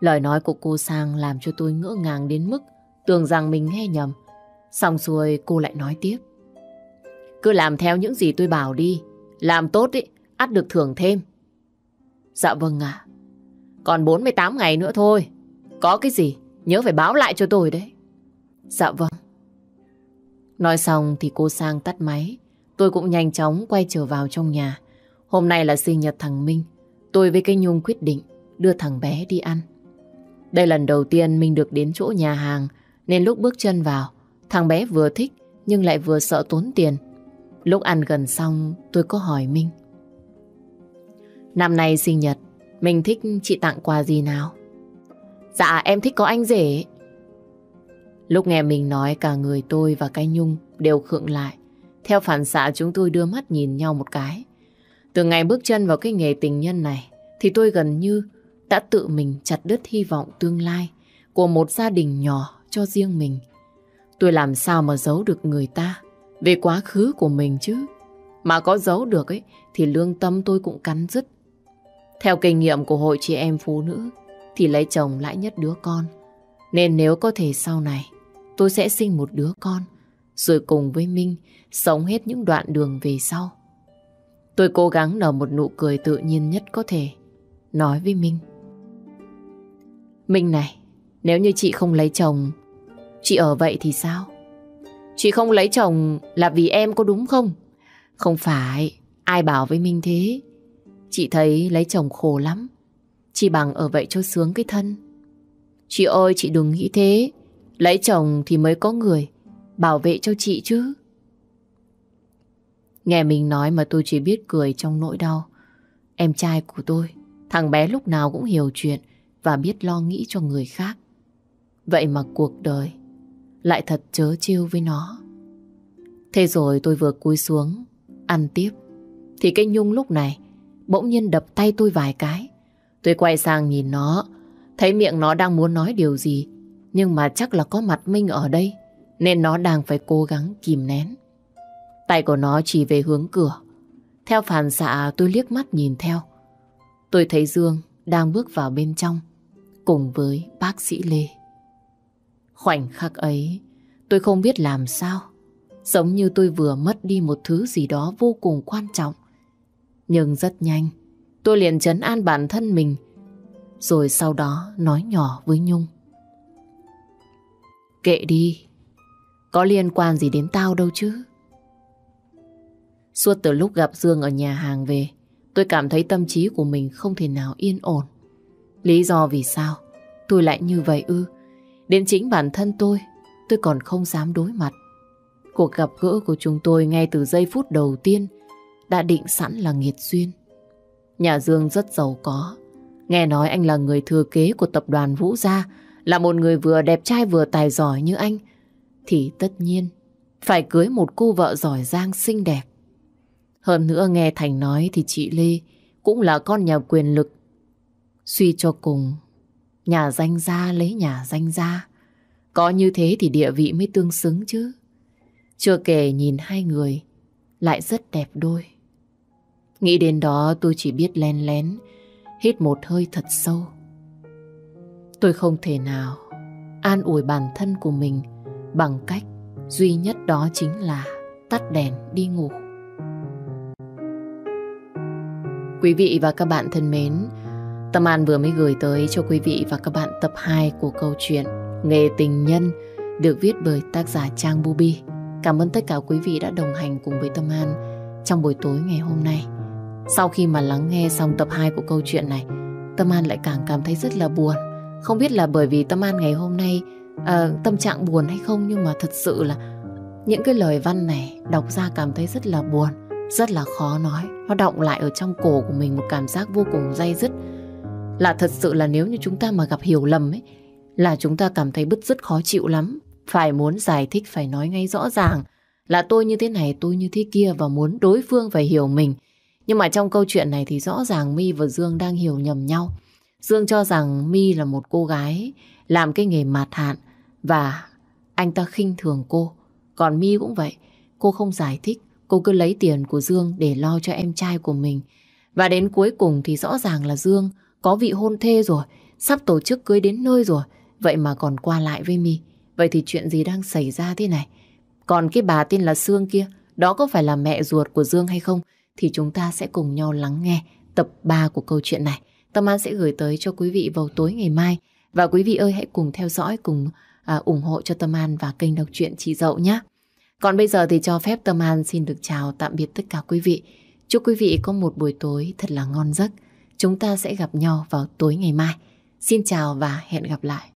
Lời nói của cô Sang làm cho tôi ngỡ ngàng đến mức tưởng rằng mình nghe nhầm. Xong xuôi cô lại nói tiếp. Cứ làm theo những gì tôi bảo đi. Làm tốt ý, ắt được thưởng thêm. Dạ vâng ạ. Còn 48 ngày nữa thôi. Có cái gì, nhớ phải báo lại cho tôi đấy. Dạ vâng. Nói xong thì cô Sang tắt máy. Tôi cũng nhanh chóng quay trở vào trong nhà. Hôm nay là sinh nhật thằng Minh. Tôi với cái Nhung quyết định đưa thằng bé đi ăn. Đây lần đầu tiên mình được đến chỗ nhà hàng nên lúc bước chân vào thằng bé vừa thích nhưng lại vừa sợ tốn tiền. Lúc ăn gần xong tôi có hỏi Minh. Năm nay sinh nhật mình thích chị tặng quà gì nào? Dạ em thích có anh rể. Lúc nghe mình nói, cả người tôi và cái Nhung đều khựng lại. Theo phản xạ, chúng tôi đưa mắt nhìn nhau một cái. Từ ngày bước chân vào cái nghề tình nhân này, thì tôi gần như đã tự mình chặt đứt hy vọng tương lai của một gia đình nhỏ cho riêng mình. Tôi làm sao mà giấu được người ta về quá khứ của mình chứ? Mà có giấu được ấy, thì lương tâm tôi cũng cắn rứt. Theo kinh nghiệm của hội chị em phụ nữ thì lấy chồng lại nhất đứa con. Nên nếu có thể sau này tôi sẽ sinh một đứa con rồi cùng với Minh sống hết những đoạn đường về sau. Tôi cố gắng nở một nụ cười tự nhiên nhất có thể nói với Minh. Minh này, nếu như chị không lấy chồng, chị ở vậy thì sao? Chị không lấy chồng là vì em có đúng không? Không phải, ai bảo với Minh thế? Chị thấy lấy chồng khổ lắm. Chị bằng ở vậy cho sướng cái thân. Chị ơi, chị đừng nghĩ thế. Lấy chồng thì mới có người bảo vệ cho chị chứ. Nghe mình nói mà tôi chỉ biết cười trong nỗi đau. Em trai của tôi, thằng bé lúc nào cũng hiểu chuyện và biết lo nghĩ cho người khác. Vậy mà cuộc đời lại thật chớ chiêu với nó. Thế rồi tôi vừa cúi xuống, ăn tiếp, thì cái Nhung lúc này bỗng nhiên đập tay tôi vài cái. Tôi quay sang nhìn nó, thấy miệng nó đang muốn nói điều gì, nhưng mà chắc là có mặt Minh ở đây, nên nó đang phải cố gắng kìm nén. Tay của nó chỉ về hướng cửa. Theo phản xạ tôi liếc mắt nhìn theo. Tôi thấy Dương đang bước vào bên trong cùng với bác sĩ Lê. Khoảnh khắc ấy, tôi không biết làm sao. Giống như tôi vừa mất đi một thứ gì đó vô cùng quan trọng. Nhưng rất nhanh, tôi liền chấn an bản thân mình, rồi sau đó nói nhỏ với Nhung. Kệ đi, có liên quan gì đến tao đâu chứ. Suốt từ lúc gặp Dương ở nhà hàng về, tôi cảm thấy tâm trí của mình không thể nào yên ổn. Lý do vì sao tôi lại như vậy ư? Đến chính bản thân tôi, tôi còn không dám đối mặt. Cuộc gặp gỡ của chúng tôi ngay từ giây phút đầu tiên đã định sẵn là nghiệt duyên. Nhà Dương rất giàu có. Nghe nói anh là người thừa kế của tập đoàn Vũ Gia, là một người vừa đẹp trai vừa tài giỏi như anh, thì tất nhiên phải cưới một cô vợ giỏi giang xinh đẹp. Hơn nữa nghe Thành nói thì chị Lê cũng là con nhà quyền lực. Suy cho cùng, nhà danh gia lấy nhà danh gia. Có như thế thì địa vị mới tương xứng chứ. Chưa kể nhìn hai người lại rất đẹp đôi. Nghĩ đến đó tôi chỉ biết len lén, hít một hơi thật sâu. Tôi không thể nào an ủi bản thân của mình bằng cách duy nhất đó chính là tắt đèn đi ngủ. Quý vị và các bạn thân mến, Tâm An vừa mới gửi tới cho quý vị và các bạn tập 2 của câu chuyện Nghề tình nhân được viết bởi tác giả Trang Bubi. Cảm ơn tất cả quý vị đã đồng hành cùng với Tâm An trong buổi tối ngày hôm nay. Sau khi mà lắng nghe xong tập 2 của câu chuyện này, Tâm An lại càng cảm thấy rất là buồn. Không biết là bởi vì Tâm An ngày hôm nay à, tâm trạng buồn hay không nhưng mà thật sự là những cái lời văn này đọc ra cảm thấy rất là buồn, rất là khó nói. Nó động lại ở trong cổ của mình một cảm giác vô cùng dây dứt. Là thật sự là nếu như chúng ta mà gặp hiểu lầm ấy, là chúng ta cảm thấy bứt rứt khó chịu lắm. Phải muốn giải thích, phải nói ngay rõ ràng là tôi như thế này, tôi như thế kia và muốn đối phương phải hiểu mình. Nhưng mà trong câu chuyện này thì rõ ràng My và Dương đang hiểu nhầm nhau. Dương cho rằng My là một cô gái làm cái nghề mạt hạn và anh ta khinh thường cô. Còn My cũng vậy, cô không giải thích, cô cứ lấy tiền của Dương để lo cho em trai của mình. Và đến cuối cùng thì rõ ràng là Dương có vị hôn thê rồi, sắp tổ chức cưới đến nơi rồi, vậy mà còn qua lại với My. Vậy thì chuyện gì đang xảy ra thế này? Còn cái bà tên là Sương kia, đó có phải là mẹ ruột của Dương hay không? Thì chúng ta sẽ cùng nhau lắng nghe tập 3 của câu chuyện này. Tâm An sẽ gửi tới cho quý vị vào tối ngày mai. Và quý vị ơi hãy cùng theo dõi, cùng à, ủng hộ cho Tâm An và kênh đọc truyện Chị Dậu nhé. Còn bây giờ thì cho phép Tâm An xin được chào tạm biệt tất cả quý vị. Chúc quý vị có một buổi tối thật là ngon giấc. Chúng ta sẽ gặp nhau vào tối ngày mai. Xin chào và hẹn gặp lại.